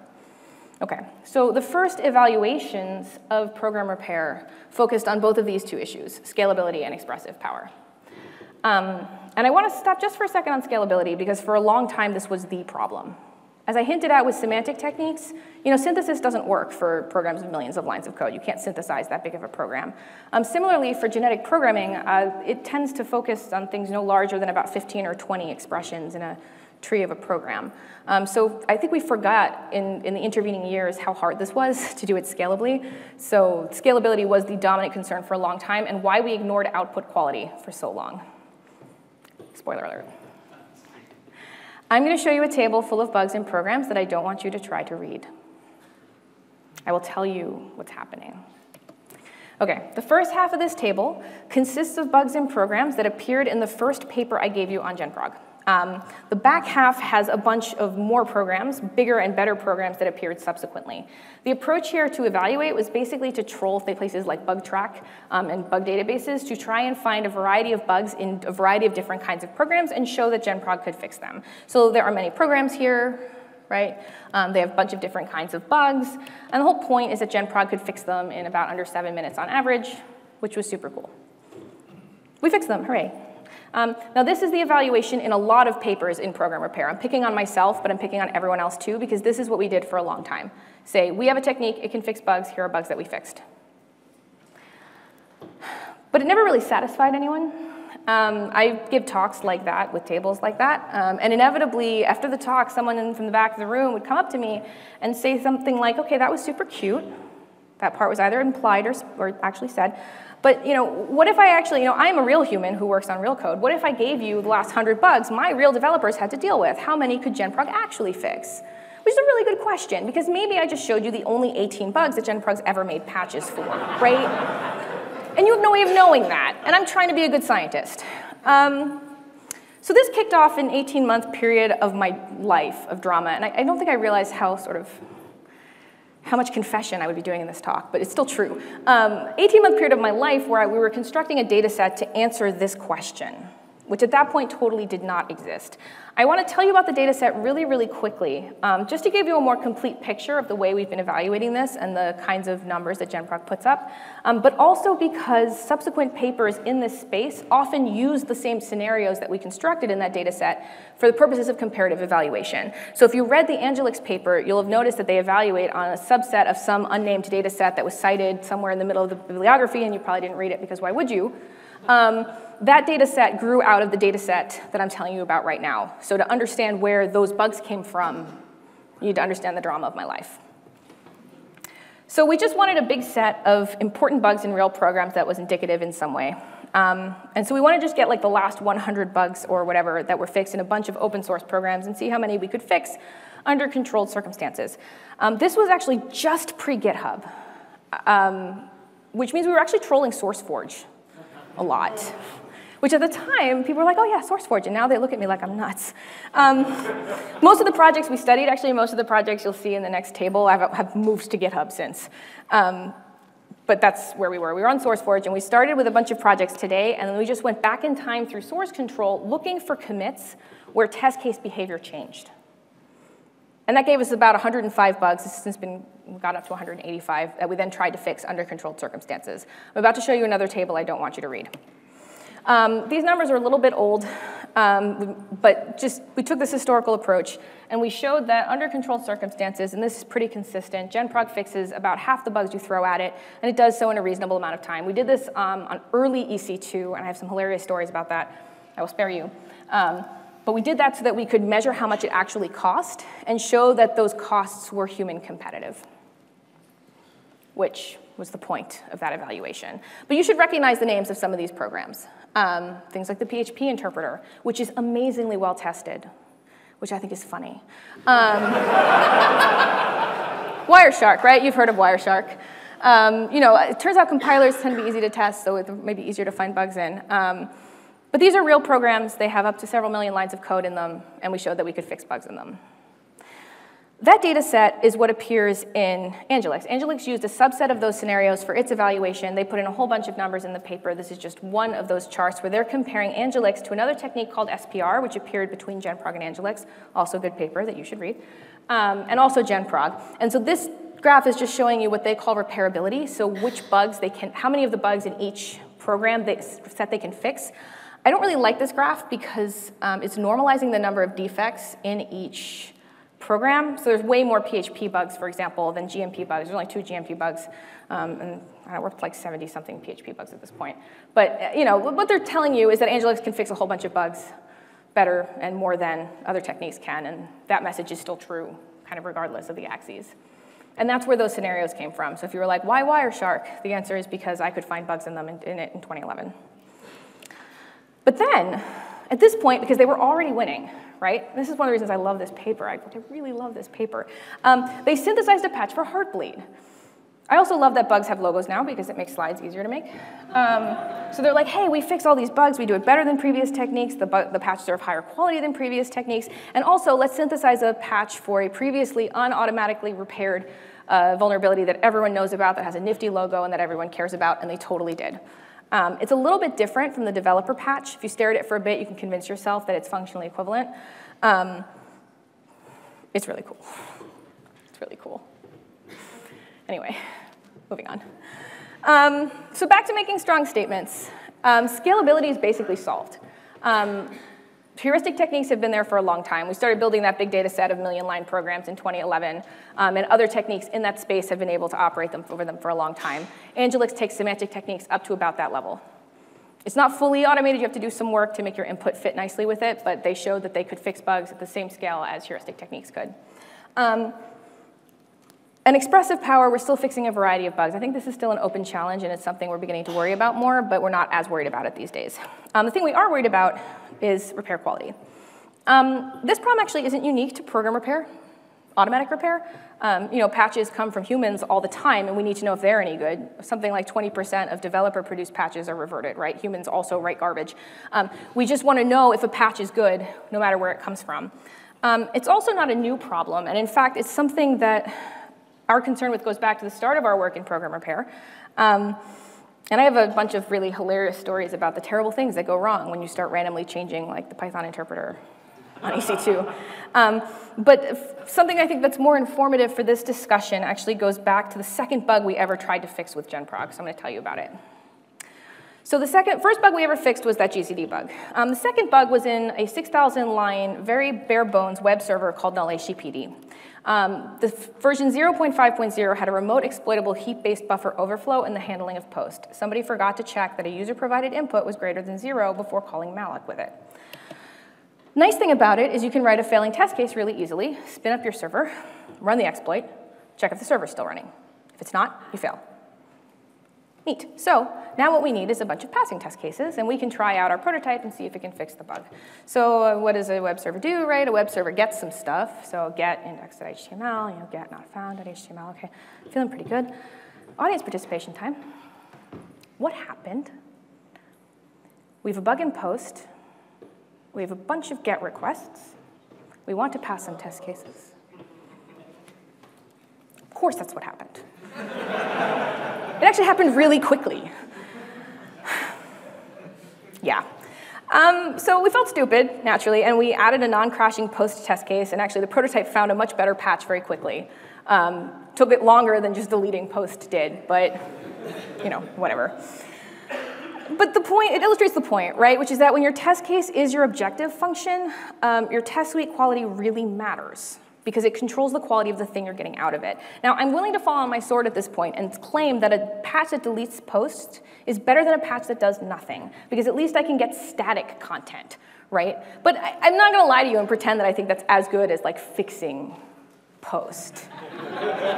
Okay, so the first evaluations of program repair focused on both of these two issues, scalability and expressive power. Um, and I want to stop just for a second on scalability because for a long time this was the problem. As I hinted at with semantic techniques, you know, synthesis doesn't work for programs with millions of lines of code. You can't synthesize that big of a program. Um, similarly, for genetic programming, uh, it tends to focus on things no larger than about 15 or 20 expressions in a tree of a program. Um, so I think we forgot in, in the intervening years how hard this was (laughs) to do it scalably. So scalability was the dominant concern for a long time and why we ignored output quality for so long. Spoiler alert. I'm going to show you a table full of bugs in programs that I don't want you to try to read. I will tell you what's happening. Okay, the first half of this table consists of bugs in programs that appeared in the first paper I gave you on GenProg. Um, the back half has a bunch of more programs, bigger and better programs that appeared subsequently. The approach here to evaluate was basically to troll places like Bugtraq um, and bug databases to try and find a variety of bugs in a variety of different kinds of programs and show that GenProg could fix them. So there are many programs here, right? Um, they have a bunch of different kinds of bugs, and the whole point is that GenProg could fix them in about under seven minutes on average, which was super cool. We fixed them, hooray. Um, now this is the evaluation in a lot of papers in program repair. I'm picking on myself, but I'm picking on everyone else too, because this is what we did for a long time. Say, we have a technique, it can fix bugs, here are bugs that we fixed. But it never really satisfied anyone. Um, I give talks like that with tables like that, um, and inevitably after the talk, someone from the back of the room would come up to me and say something like, okay, that was super cute. That part was either implied or, or actually said. But you know, what if I actually, you know, I'm a real human who works on real code. What if I gave you the last 100 bugs my real developers had to deal with? How many could GenProg actually fix? Which is a really good question, because maybe I just showed you the only 18 bugs that GenProg's ever made patches for, right? and you have no way of knowing that, and I'm trying to be a good scientist. Um, so this kicked off an 18-month period of my life of drama, and I, I don't think I realized how sort of how much confession I would be doing in this talk, but it's still true. 18-month um, period of my life where I, we were constructing a data set to answer this question which at that point totally did not exist. I want to tell you about the data set really, really quickly, um, just to give you a more complete picture of the way we've been evaluating this and the kinds of numbers that GenProg puts up, um, but also because subsequent papers in this space often use the same scenarios that we constructed in that data set for the purposes of comparative evaluation. So if you read the Angelix paper, you'll have noticed that they evaluate on a subset of some unnamed data set that was cited somewhere in the middle of the bibliography, and you probably didn't read it because why would you? Um, that data set grew out of the data set that I'm telling you about right now. So to understand where those bugs came from, you need to understand the drama of my life. So we just wanted a big set of important bugs in real programs that was indicative in some way. Um, and so we want to just get like the last 100 bugs or whatever that were fixed in a bunch of open source programs and see how many we could fix under controlled circumstances. Um, this was actually just pre-GitHub, um, which means we were actually trolling SourceForge a lot which at the time, people were like, oh yeah, SourceForge, and now they look at me like I'm nuts. Um, most of the projects we studied, actually most of the projects you'll see in the next table have, have moved to GitHub since. Um, but that's where we were. We were on SourceForge, and we started with a bunch of projects today, and then we just went back in time through source control looking for commits where test case behavior changed. And that gave us about 105 bugs. This has since been got up to 185 that we then tried to fix under controlled circumstances. I'm about to show you another table I don't want you to read. Um, these numbers are a little bit old, um, but just we took this historical approach and we showed that under controlled circumstances, and this is pretty consistent, GenProg fixes about half the bugs you throw at it, and it does so in a reasonable amount of time. We did this um, on early EC2, and I have some hilarious stories about that. I will spare you. Um, but we did that so that we could measure how much it actually cost and show that those costs were human competitive, which was the point of that evaluation. But you should recognize the names of some of these programs. Um, things like the PHP interpreter, which is amazingly well tested, which I think is funny. Um, (laughs) Wireshark, right? You've heard of Wireshark. Um, you know, it turns out compilers tend to be easy to test, so it may be easier to find bugs in. Um, but these are real programs. They have up to several million lines of code in them, and we showed that we could fix bugs in them. That data set is what appears in Angelix. Angelix used a subset of those scenarios for its evaluation. They put in a whole bunch of numbers in the paper. This is just one of those charts where they're comparing Angelix to another technique called SPR, which appeared between GenProg and Angelix, also a good paper that you should read, um, and also GenProg. And so this graph is just showing you what they call repairability, so which bugs they can, how many of the bugs in each program they, set they can fix. I don't really like this graph because um, it's normalizing the number of defects in each program. So there's way more PHP bugs, for example, than GMP bugs. There's only two GMP bugs, um, and I we're like 70-something PHP bugs at this point. But uh, you know, what they're telling you is that Angelix can fix a whole bunch of bugs better and more than other techniques can, and that message is still true, kind of regardless of the axes. And that's where those scenarios came from. So if you were like, why Wireshark? The answer is because I could find bugs in them in, in it in 2011. But then, at this point, because they were already winning, right? This is one of the reasons I love this paper. I, really love this paper. Um, they synthesized a patch for Heartbleed. I also love that bugs have logos now because it makes slides easier to make. Um, so they're like, hey, we fix all these bugs. We do it better than previous techniques. The, the patches are of higher quality than previous techniques. And also, let's synthesize a patch for a previously unautomatically repaired uh, vulnerability that everyone knows about, that has a nifty logo, and that everyone cares about, and they totally did. Um, it's a little bit different from the developer patch. If you stare at it for a bit, you can convince yourself that it's functionally equivalent. Um, it's really cool. It's really cool. Anyway, moving on. Um, so back to making strong statements. Um, scalability is basically solved. Heuristic techniques have been there for a long time. We started building that big data set of million line programs in 2011, um, and other techniques in that space have been able to operate them over them for a long time. Angelix takes semantic techniques up to about that level. It's not fully automated. You have to do some work to make your input fit nicely with it, but they showed that they could fix bugs at the same scale as heuristic techniques could. Um, and expressive power, we're still fixing a variety of bugs. I think this is still an open challenge, and it's something we're beginning to worry about more, but we're not as worried about it these days. Um, the thing we are worried about is repair quality. Um, this problem actually isn't unique to program repair, automatic repair. Um, you know, patches come from humans all the time, and we need to know if they're any good. Something like 20% of developer-produced patches are reverted, right? Humans also write garbage. Um, we just want to know if a patch is good, no matter where it comes from. Um, it's also not a new problem, and in fact, it's something that our concern with goes back to the start of our work in program repair. Um, and I have a bunch of really hilarious stories about the terrible things that go wrong when you start randomly changing like the Python interpreter on EC2. Um, but something I think that's more informative for this discussion actually goes back to the second bug we ever tried to fix with GenProg, so I'm gonna tell you about it. So the second, first bug we ever fixed was that GCD bug. Um, the second bug was in a 6,000 line, very bare bones web server called null HTTPD. Um, the version 0.5.0 had a remote exploitable heap-based buffer overflow in the handling of post. Somebody forgot to check that a user-provided input was greater than zero before calling malloc with it. Nice thing about it is you can write a failing test case really easily, spin up your server, run the exploit, check if the server's still running. If it's not, you fail. Neat. So now what we need is a bunch of passing test cases, and we can try out our prototype and see if it can fix the bug. So what does a web server do, right? A web server gets some stuff. So get index.html, you know, get not found.html. Okay, feeling pretty good. Audience participation time. What happened? We have a bug in post. We have a bunch of GET requests. We want to pass some test cases. Of course, that's what happened. (laughs) it actually happened really quickly. yeah. Um, so we felt stupid, naturally, and we added a non-crashing post test case, and actually the prototype found a much better patch very quickly. Um, took it longer than just deleting post did, but you know, whatever but the point, it illustrates the point, right? Which is that when your test case is your objective function, um, your test suite quality really matters because it controls the quality of the thing you're getting out of it. Now, I'm willing to fall on my sword at this point and claim that a patch that deletes posts is better than a patch that does nothing, because at least I can get static content, right? But I, am not gonna lie to you and pretend that I think that's as good as like fixing post,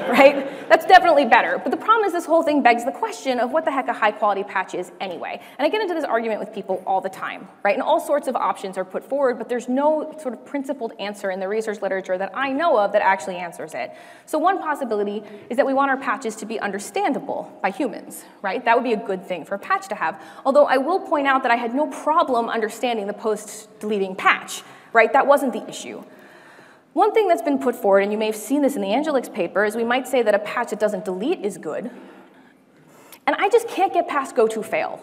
right? That's definitely better. But the problem is this whole thing begs the question of what the heck a high quality patch is anyway. And I get into this argument with people all the time, right? And all sorts of options are put forward, but there's no sort of principled answer in the research literature that I know of that actually answers it. So one possibility is that we want our patches to be understandable by humans, right? That would be a good thing for a patch to have. Although I will point out that I had no problem understanding the post deleting patch, right? That wasn't the issue. One thing that's been put forward, and you may have seen this in the Angelix paper, is we might say that a patch that doesn't delete is good. And I just can't get past goto fail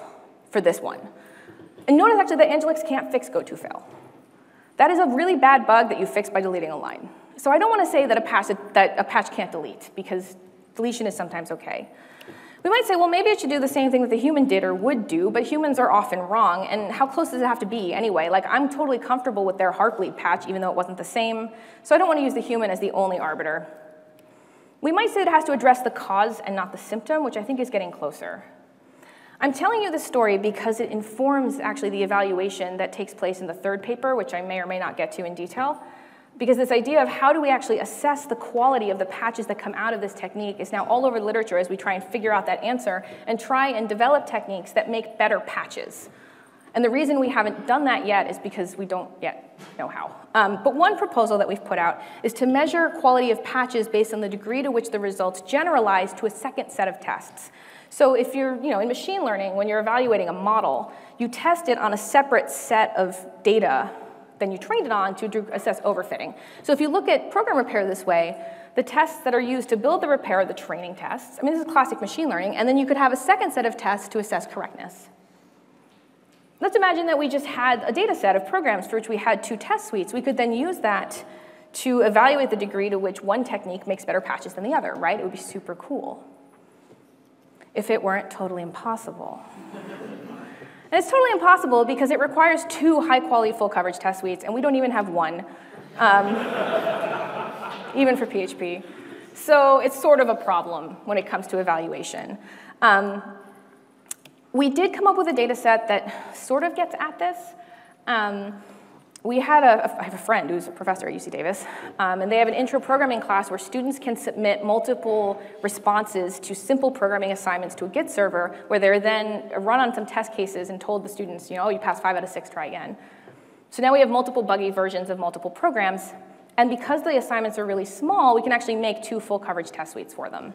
for this one. And notice actually that Angelix can't fix goto fail. That is a really bad bug that you fix by deleting a line. So I don't want to say that a patch, that a patch can't delete, because deletion is sometimes okay. We might say, well, maybe it should do the same thing that the human did or would do, but humans are often wrong, and how close does it have to be anyway? Like, I'm totally comfortable with their heartbleed patch, even though it wasn't the same, so I don't want to use the human as the only arbiter. We might say it has to address the cause and not the symptom, which I think is getting closer. I'm telling you this story because it informs actually the evaluation that takes place in the third paper, which I may or may not get to in detail. Because this idea of how do we actually assess the quality of the patches that come out of this technique is now all over the literature as we try and figure out that answer and try and develop techniques that make better patches. And the reason we haven't done that yet is because we don't yet know how. Um, but one proposal that we've put out is to measure quality of patches based on the degree to which the results generalize to a second set of tests. So if you're, you know, in machine learning, when you're evaluating a model, you test it on a separate set of data than you trained it on to assess overfitting. So if you look at program repair this way, the tests that are used to build the repair are the training tests. I mean, this is classic machine learning. And then you could have a second set of tests to assess correctness. Let's imagine that we just had a data set of programs for which we had two test suites. We could then use that to evaluate the degree to which one technique makes better patches than the other, right? It would be super cool if it weren't totally impossible. And it's totally impossible because it requires two high quality full coverage test suites, and we don't even have one, um, (laughs) even for PHP. So it's sort of a problem when it comes to evaluation. Um, we did come up with a data set that sort of gets at this. Um, we had a, I have a friend who's a professor at UC Davis, um, and they have an intro programming class where students can submit multiple responses to simple programming assignments to a Git server, where they're then run on some test cases and told the students, you know, oh, you passed five out of six, try again. So now we have multiple buggy versions of multiple programs, and because the assignments are really small, we can actually make two full coverage test suites for them.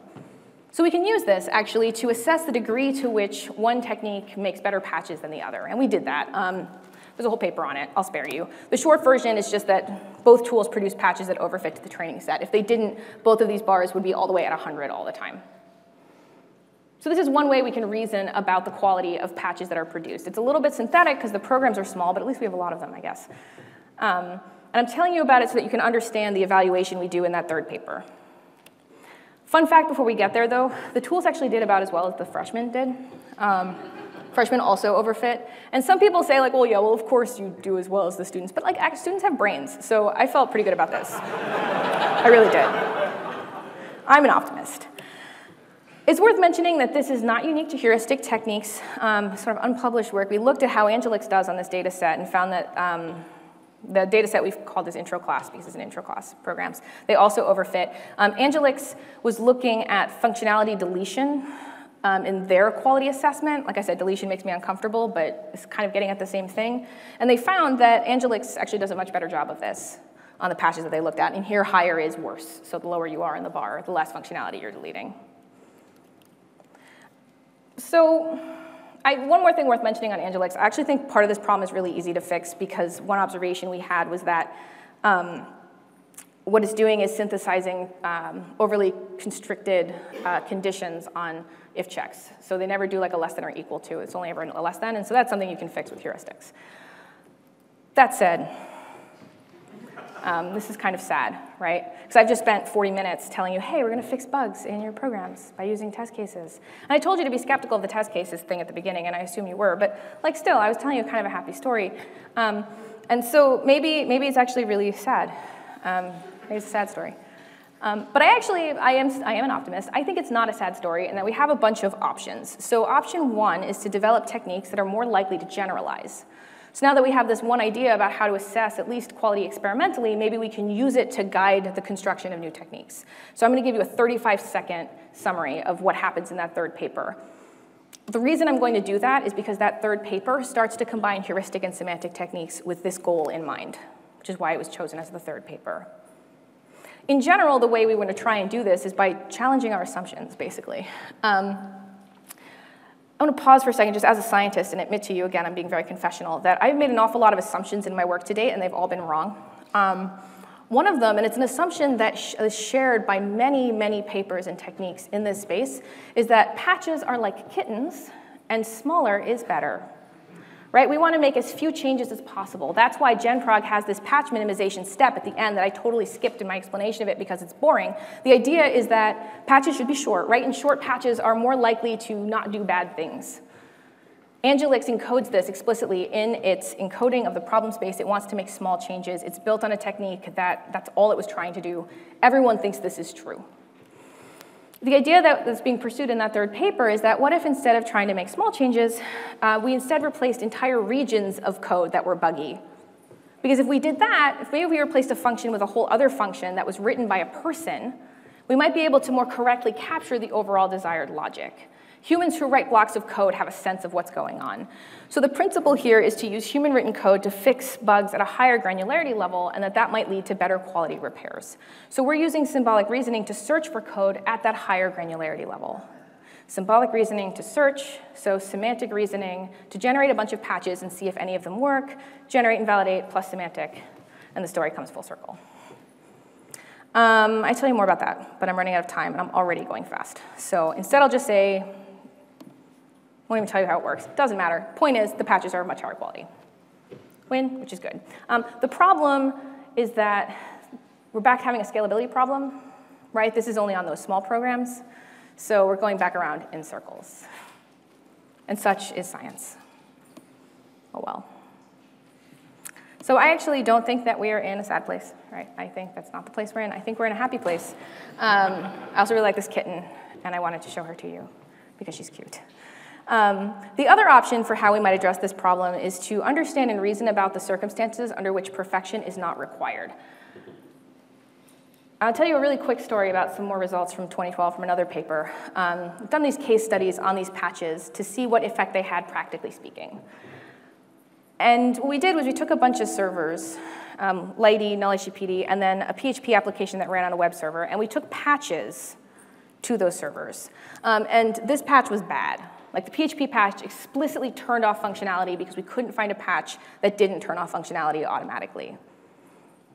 So we can use this actually to assess the degree to which one technique makes better patches than the other, and we did that. Um, there's a whole paper on it. I'll spare you. The short version is just that both tools produce patches that overfit to the training set. If they didn't, both of these bars would be all the way at 100 all the time. So this is one way we can reason about the quality of patches that are produced. It's a little bit synthetic because the programs are small, but at least we have a lot of them, I guess. Um, and I'm telling you about it so that you can understand the evaluation we do in that third paper. Fun fact before we get there, though, the tools actually did about as well as the freshmen did. Um, Freshmen also overfit. And some people say like, well, yeah, well, of course you do as well as the students, but like students have brains, so I felt pretty good about this. I really did. I'm an optimist. It's worth mentioning that this is not unique to heuristic techniques, um, sort of unpublished work. We looked at how Angelix does on this data set and found that um, the data set we've called this intro class because it's an intro class programs. They also overfit. Um, Angelix was looking at functionality deletion um, in their quality assessment. Like I said, deletion makes me uncomfortable, but it's kind of getting at the same thing. And they found that Angelix actually does a much better job of this on the patches that they looked at. And here, higher is worse. So the lower you are in the bar, the less functionality you're deleting. So I, one more thing worth mentioning on Angelix, I actually think part of this problem is really easy to fix because one observation we had was that um, what it's doing is synthesizing um, overly constricted uh, conditions on if checks. So they never do like a less than or equal to. It's only ever a less than, and so that's something you can fix with heuristics. That said, um, this is kind of sad, right? Because I've just spent 40 minutes telling you, hey, we're going to fix bugs in your programs by using test cases. And I told you to be skeptical of the test cases thing at the beginning, and I assume you were, but like still, I was telling you kind of a happy story. Um, and so maybe, maybe it's actually really sad. It's a sad story. Um, but I actually, I am, I am an optimist. I think it's not a sad story and that we have a bunch of options. So option one is to develop techniques that are more likely to generalize. So now that we have this one idea about how to assess at least quality experimentally, maybe we can use it to guide the construction of new techniques. So I'm gonna give you a 35 second summary of what happens in that third paper. The reason I'm going to do that is because that third paper starts to combine heuristic and semantic techniques with this goal in mind, which is why it was chosen as the third paper. In general, the way we want to try and do this is by challenging our assumptions, basically. Um, I want to pause for a second just as a scientist and admit to you, again, I'm being very confessional, that I've made an awful lot of assumptions in my work to date, and they've all been wrong. Um, one of them, and it's an assumption that sh is shared by many, many papers and techniques in this space, is that patches are like kittens, and smaller is better right? We want to make as few changes as possible. That's why GenProg has this patch minimization step at the end that I totally skipped in my explanation of it because it's boring. The idea is that patches should be short, right? And short patches are more likely to not do bad things. Angelix encodes this explicitly in its encoding of the problem space. It wants to make small changes. It's built on a technique that that's all it was trying to do. Everyone thinks this is true. The idea that, that's being pursued in that third paper is that what if instead of trying to make small changes, uh, we instead replaced entire regions of code that were buggy? Because if we did that, if maybe we replaced a function with a whole other function that was written by a person, we might be able to more correctly capture the overall desired logic. Humans who write blocks of code have a sense of what's going on. So the principle here is to use human written code to fix bugs at a higher granularity level and that that might lead to better quality repairs. So we're using symbolic reasoning to search for code at that higher granularity level. Symbolic reasoning to search, so semantic reasoning to generate a bunch of patches and see if any of them work, generate and validate plus semantic, and the story comes full circle. Um, I tell you more about that, but I'm running out of time and I'm already going fast. So instead I'll just say won't even tell you how it works. Doesn't matter. Point is, the patches are much higher quality. Win, which is good. Um, the problem is that we're back having a scalability problem, right? This is only on those small programs. So we're going back around in circles. And such is science. Oh well. So I actually don't think that we are in a sad place, right? I think that's not the place we're in. I think we're in a happy place. Um, I also really like this kitten, and I wanted to show her to you because she's cute. Um, the other option for how we might address this problem is to understand and reason about the circumstances under which perfection is not required. I'll tell you a really quick story about some more results from 2012 from another paper. Um, we've done these case studies on these patches to see what effect they had practically speaking. And what we did was we took a bunch of servers, um, Lighttpd, NullHTTP, and then a PHP application that ran on a web server, and we took patches to those servers. Um, and this patch was bad. Like the PHP patch explicitly turned off functionality because we couldn't find a patch that didn't turn off functionality automatically.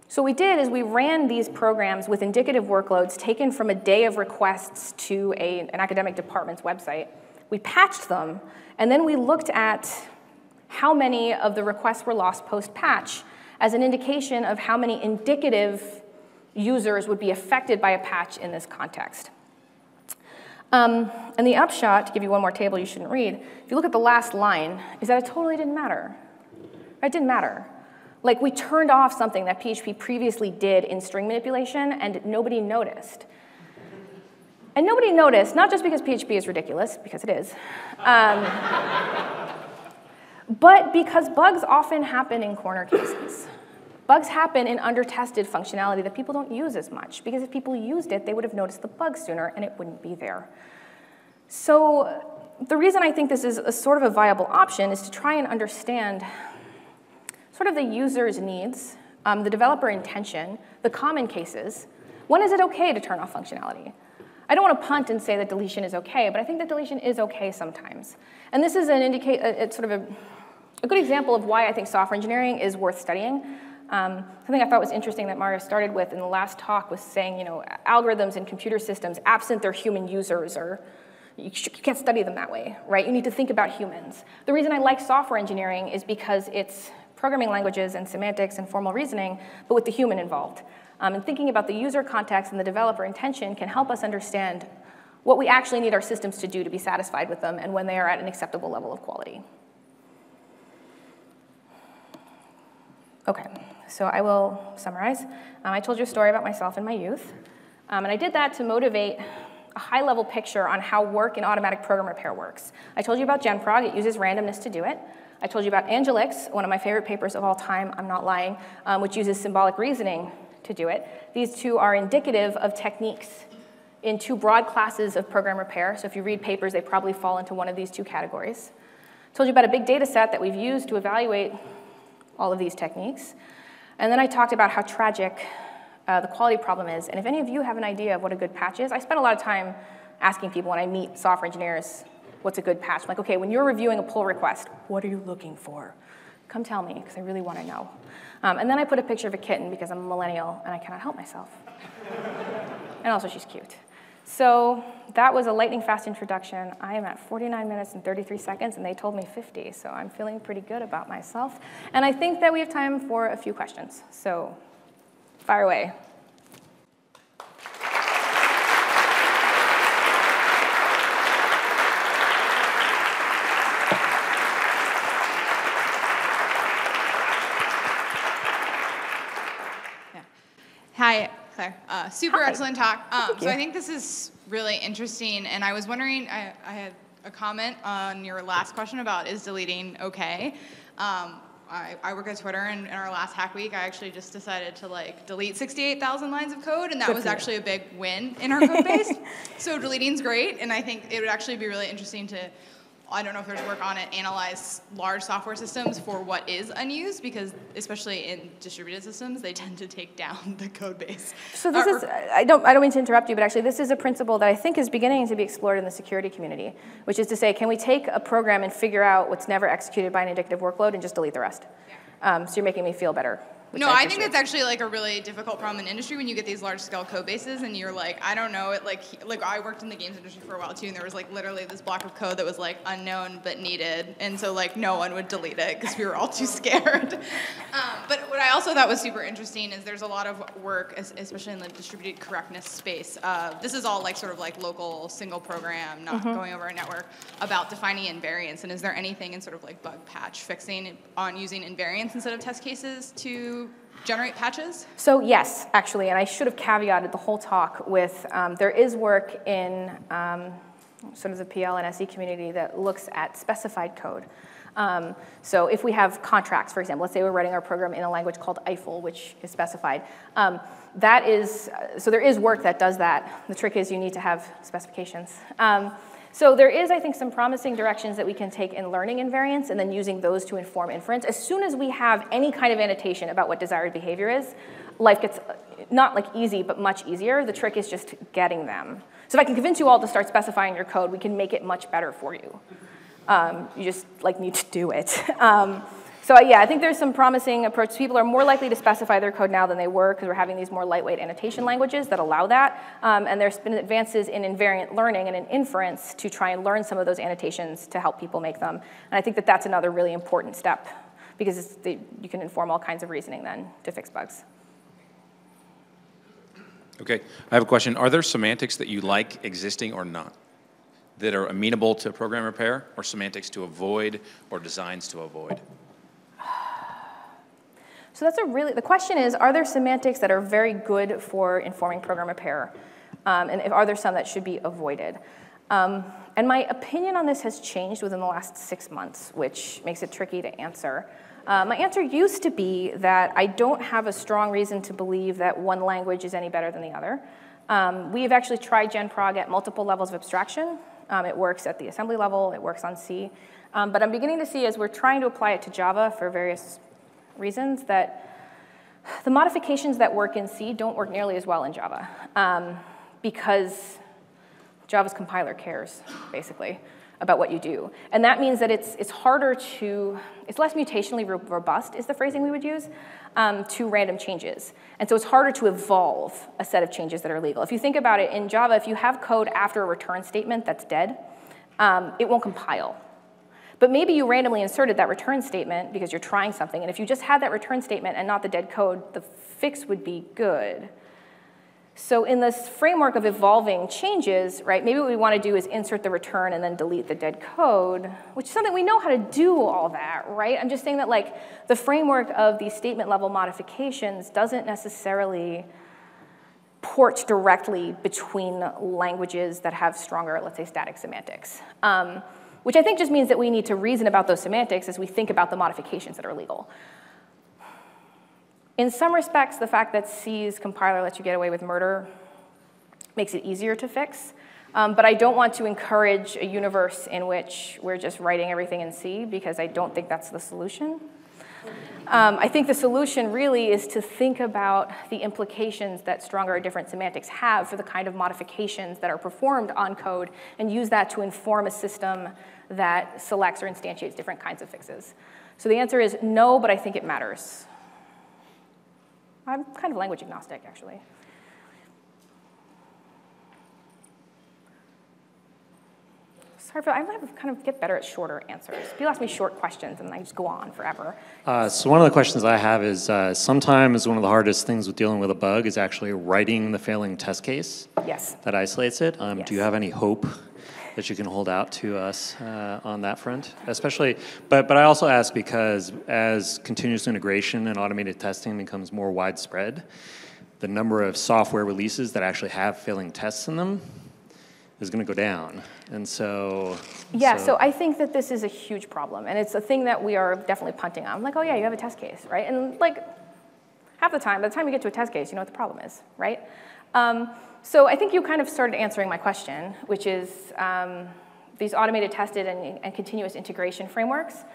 So what we did is we ran these programs with indicative workloads taken from a day of requests to a, an academic department's website. We patched them, and then we looked at how many of the requests were lost post-patch as an indication of how many indicative users would be affected by a patch in this context. Um, and the upshot, to give you one more table you shouldn't read, if you look at the last line, is that it totally didn't matter. It didn't matter. Like we turned off something that PHP previously did in string manipulation and nobody noticed. And nobody noticed, not just because PHP is ridiculous, because it is, um, (laughs) but because bugs often happen in corner cases. Bugs happen in under-tested functionality that people don't use as much, because if people used it, they would have noticed the bug sooner and it wouldn't be there. So the reason I think this is a sort of a viable option is to try and understand sort of the user's needs, um, the developer intention, the common cases. When is it okay to turn off functionality? I don't want to punt and say that deletion is okay, but I think that deletion is okay sometimes. And this is an indicate, it's sort of a, a good example of why I think software engineering is worth studying. Um, something I thought was interesting that Mario started with in the last talk was saying, you know, algorithms and computer systems, absent their human users, or you, you can't study them that way, right? You need to think about humans. The reason I like software engineering is because it's programming languages and semantics and formal reasoning, but with the human involved. Um, and thinking about the user context and the developer intention can help us understand what we actually need our systems to do to be satisfied with them and when they are at an acceptable level of quality. Okay, so I will summarize. Um, I told you a story about myself in my youth, um, and I did that to motivate a high-level picture on how work in automatic program repair works. I told you about GenProg, it uses randomness to do it. I told you about Angelix, one of my favorite papers of all time, I'm not lying, um, which uses symbolic reasoning to do it. These two are indicative of techniques in two broad classes of program repair. So if you read papers, they probably fall into one of these two categories. I told you about a big data set that we've used to evaluate all of these techniques. And then I talked about how tragic uh, the quality problem is. And if any of you have an idea of what a good patch is, I spend a lot of time asking people when I meet software engineers, what's a good patch? I'm like, okay, when you're reviewing a pull request, what are you looking for? Come tell me, because I really want to know. Um, and then I put a picture of a kitten because I'm a millennial and I cannot help myself. (laughs) and also, she's cute. So that was a lightning fast introduction. I am at 49 minutes and 33 seconds, and they told me 50, so I'm feeling pretty good about myself. And I think that we have time for a few questions. So fire away. Hi, Claire. Uh, super Hi. excellent talk. Um, so I think this is really interesting, and I was wondering, I, I, had a comment on your last question about is deleting okay. Um, I, I, work at Twitter, and in our last hack week, I actually just decided to like delete 68,000 lines of code, and that Good was actually a big win in our code base. (laughs) so deleting's great, and I think it would actually be really interesting to I don't know if there's work on it, analyze large software systems for what is unused, because especially in distributed systems, they (laughs) tend to take down the code base. So this or, is, I don't, I don't mean to interrupt you, but actually this is a principle that I think is beginning to be explored in the security community, which is to say, can we take a program and figure out what's never executed by an indicative workload and just delete the rest? Yeah. Um, so you're making me feel better no, I, I think that's actually like a really difficult problem in industry when you get these large scale code bases and you're like, I don't know it. Like, like I worked in the games industry for a while too, and there was like literally this block of code that was like unknown but needed, and so like no one would delete it because we were all too scared. (laughs) um, but what I also thought was super interesting is there's a lot of work, especially in the distributed correctness space. Uh, this is all like sort of like local single program, not mm-hmm. going over a network, about defining invariants. And is there anything in sort of like bug patch fixing on using invariants instead of test cases to generate patches? So yes, actually, and I should have caveated the whole talk with um, there is work in um, sort of the PL and SE community that looks at specified code. Um, so if we have contracts, for example, let's say we're writing our program in a language called Eiffel, which is specified. Um, that is, so there is work that does that. The trick is you need to have specifications. Um, so there is, I think, some promising directions that we can take in learning invariants and then using those to inform inference. As soon as we have any kind of annotation about what desired behavior is, life gets not like easy, but much easier. The trick is just getting them. So if I can convince you all to start specifying your code, we can make it much better for you. Um, you just like need to do it. (laughs) Um, so yeah, I think there's some promising approaches. People are more likely to specify their code now than they were because we're having these more lightweight annotation languages that allow that. Um, and there's been advances in invariant learning and in inference to try and learn some of those annotations to help people make them. And I think that that's another really important step because the, you can inform all kinds of reasoning then to fix bugs. Okay, I have a question. Are there semantics that you like existing or not? that are amenable to program repair, or semantics to avoid, or designs to avoid? So that's a really, the question is, are there semantics that are very good for informing program repair? Um, and if, are there some that should be avoided? Um, and my opinion on this has changed within the last six months, which makes it tricky to answer. Uh, my answer used to be that I don't have a strong reason to believe that one language is any better than the other. Um, we've actually tried GenProg at multiple levels of abstraction. Um, it works at the assembly level, it works on C. Um, but I'm beginning to see as we're trying to apply it to Java for various reasons that the modifications that work in C don't work nearly as well in Java um, because Java's compiler cares, basically, about what you do. And that means that it's, it's harder to, it's less mutationally robust is the phrasing we would use, um, to random changes. And so it's harder to evolve a set of changes that are legal. If you think about it, in Java, if you have code after a return statement that's dead, um, it won't compile but maybe you randomly inserted that return statement because you're trying something, and if you just had that return statement and not the dead code, the fix would be good. So in this framework of evolving changes, right, maybe what we want to do is insert the return and then delete the dead code, which is something we know how to do all that, right? I'm just saying that like the framework of these statement level modifications doesn't necessarily port directly between languages that have stronger, let's say, static semantics. Um, which I think just means that we need to reason about those semantics as we think about the modifications that are legal. In some respects, the fact that C's compiler lets you get away with murder makes it easier to fix. Um, but I don't want to encourage a universe in which we're just writing everything in C because I don't think that's the solution. Um, I think the solution really is to think about the implications that stronger or different semantics have for the kind of modifications that are performed on code and use that to inform a system that selects or instantiates different kinds of fixes. So the answer is no, but I think it matters. I'm kind of language agnostic, actually. Sorry, but I have to kind of get better at shorter answers. People ask me short questions, and I just go on forever. Uh, so one of the questions I have is, uh, sometimes one of the hardest things with dealing with a bug is actually writing the failing test case. Yes. That isolates it. Um, Yes. Do you have any hope that you can hold out to us uh, on that front? Especially, but, but I also ask because as continuous integration and automated testing becomes more widespread, the number of software releases that actually have failing tests in them is going to go down. And so. Yeah, so I think that this is a huge problem, and it's a thing that we are definitely punting on. like, oh yeah, you have a test case, right? And like, half the time, by the time you get to a test case, you know what the problem is, right? Um, so I think you kind of started answering my question, which is um, these automated tested and, and, continuous integration frameworks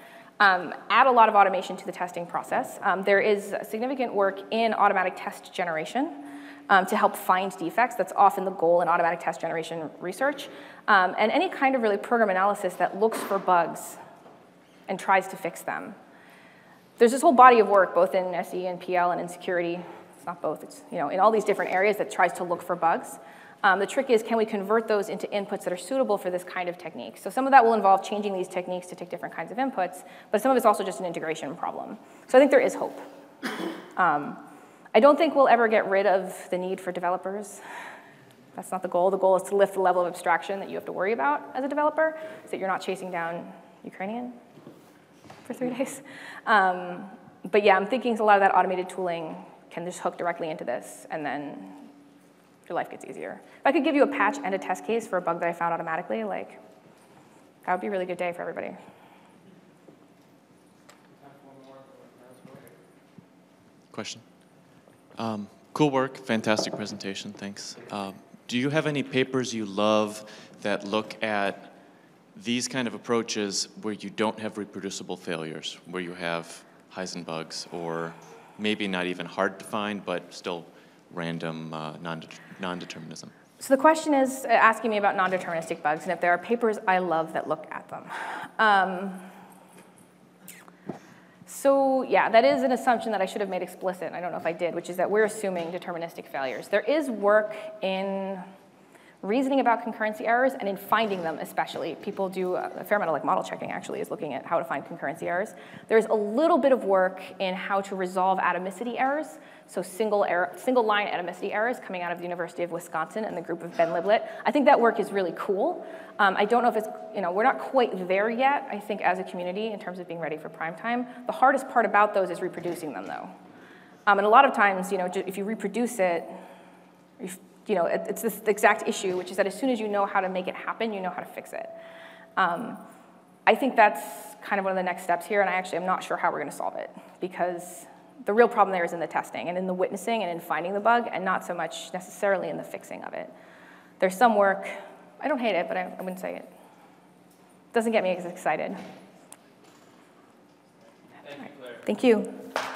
um, add a lot of automation to the testing process. Um, there is significant work in automatic test generation um, to help find defects. That's often the goal in automatic test generation research. Um, and any kind of really program analysis that looks for bugs and tries to fix them. There's this whole body of work, both in SE and PL and in security. It's not both, it's you know, in all these different areas that tries to look for bugs. Um, the trick is, can we convert those into inputs that are suitable for this kind of technique? So some of that will involve changing these techniques to take different kinds of inputs, but some of it's also just an integration problem. So I think there is hope. Um, I don't think we'll ever get rid of the need for developers. That's not the goal. The goal is to lift the level of abstraction that you have to worry about as a developer, so that you're not chasing down Ukrainian for three (laughs) days. Um, but yeah, I'm thinking a lot of that automated tooling can just hook directly into this, and then your life gets easier. If I could give you a patch and a test case for a bug that I found automatically, like, that would be a really good day for everybody. Question. Um, cool work, fantastic presentation, thanks. Um, do you have any papers you love that look at these kind of approaches where you don't have reproducible failures, where you have Heisenbugs or maybe not even hard to find, but still random uh, non-determinism? So the question is uh, asking me about non-deterministic bugs and if there are papers I love that look at them. Um, so yeah, that is an assumption that I should have made explicit. I don't know if I did, which is that we're assuming deterministic failures. There is work in reasoning about concurrency errors and in finding them especially. People do a fair amount of like model checking actually is looking at how to find concurrency errors. There's a little bit of work in how to resolve atomicity errors, so single, error, single line atomicity errors coming out of the University of Wisconsin and the group of Ben Liblit. I think that work is really cool. Um, I don't know if it's, you know, we're not quite there yet, I think, as a community in terms of being ready for prime time. The hardest part about those is reproducing them though. Um, and a lot of times, you know, if you reproduce it, you you know, it, it's this exact issue, which is that as soon as you know how to make it happen, you know how to fix it. Um, I think that's kind of one of the next steps here, and I actually am not sure how we're going to solve it because the real problem there is in the testing and in the witnessing and in finding the bug, and not so much necessarily in the fixing of it. There's some work. I don't hate it, but I, I wouldn't say it. Doesn't get me as excited. Thank you. Thank you.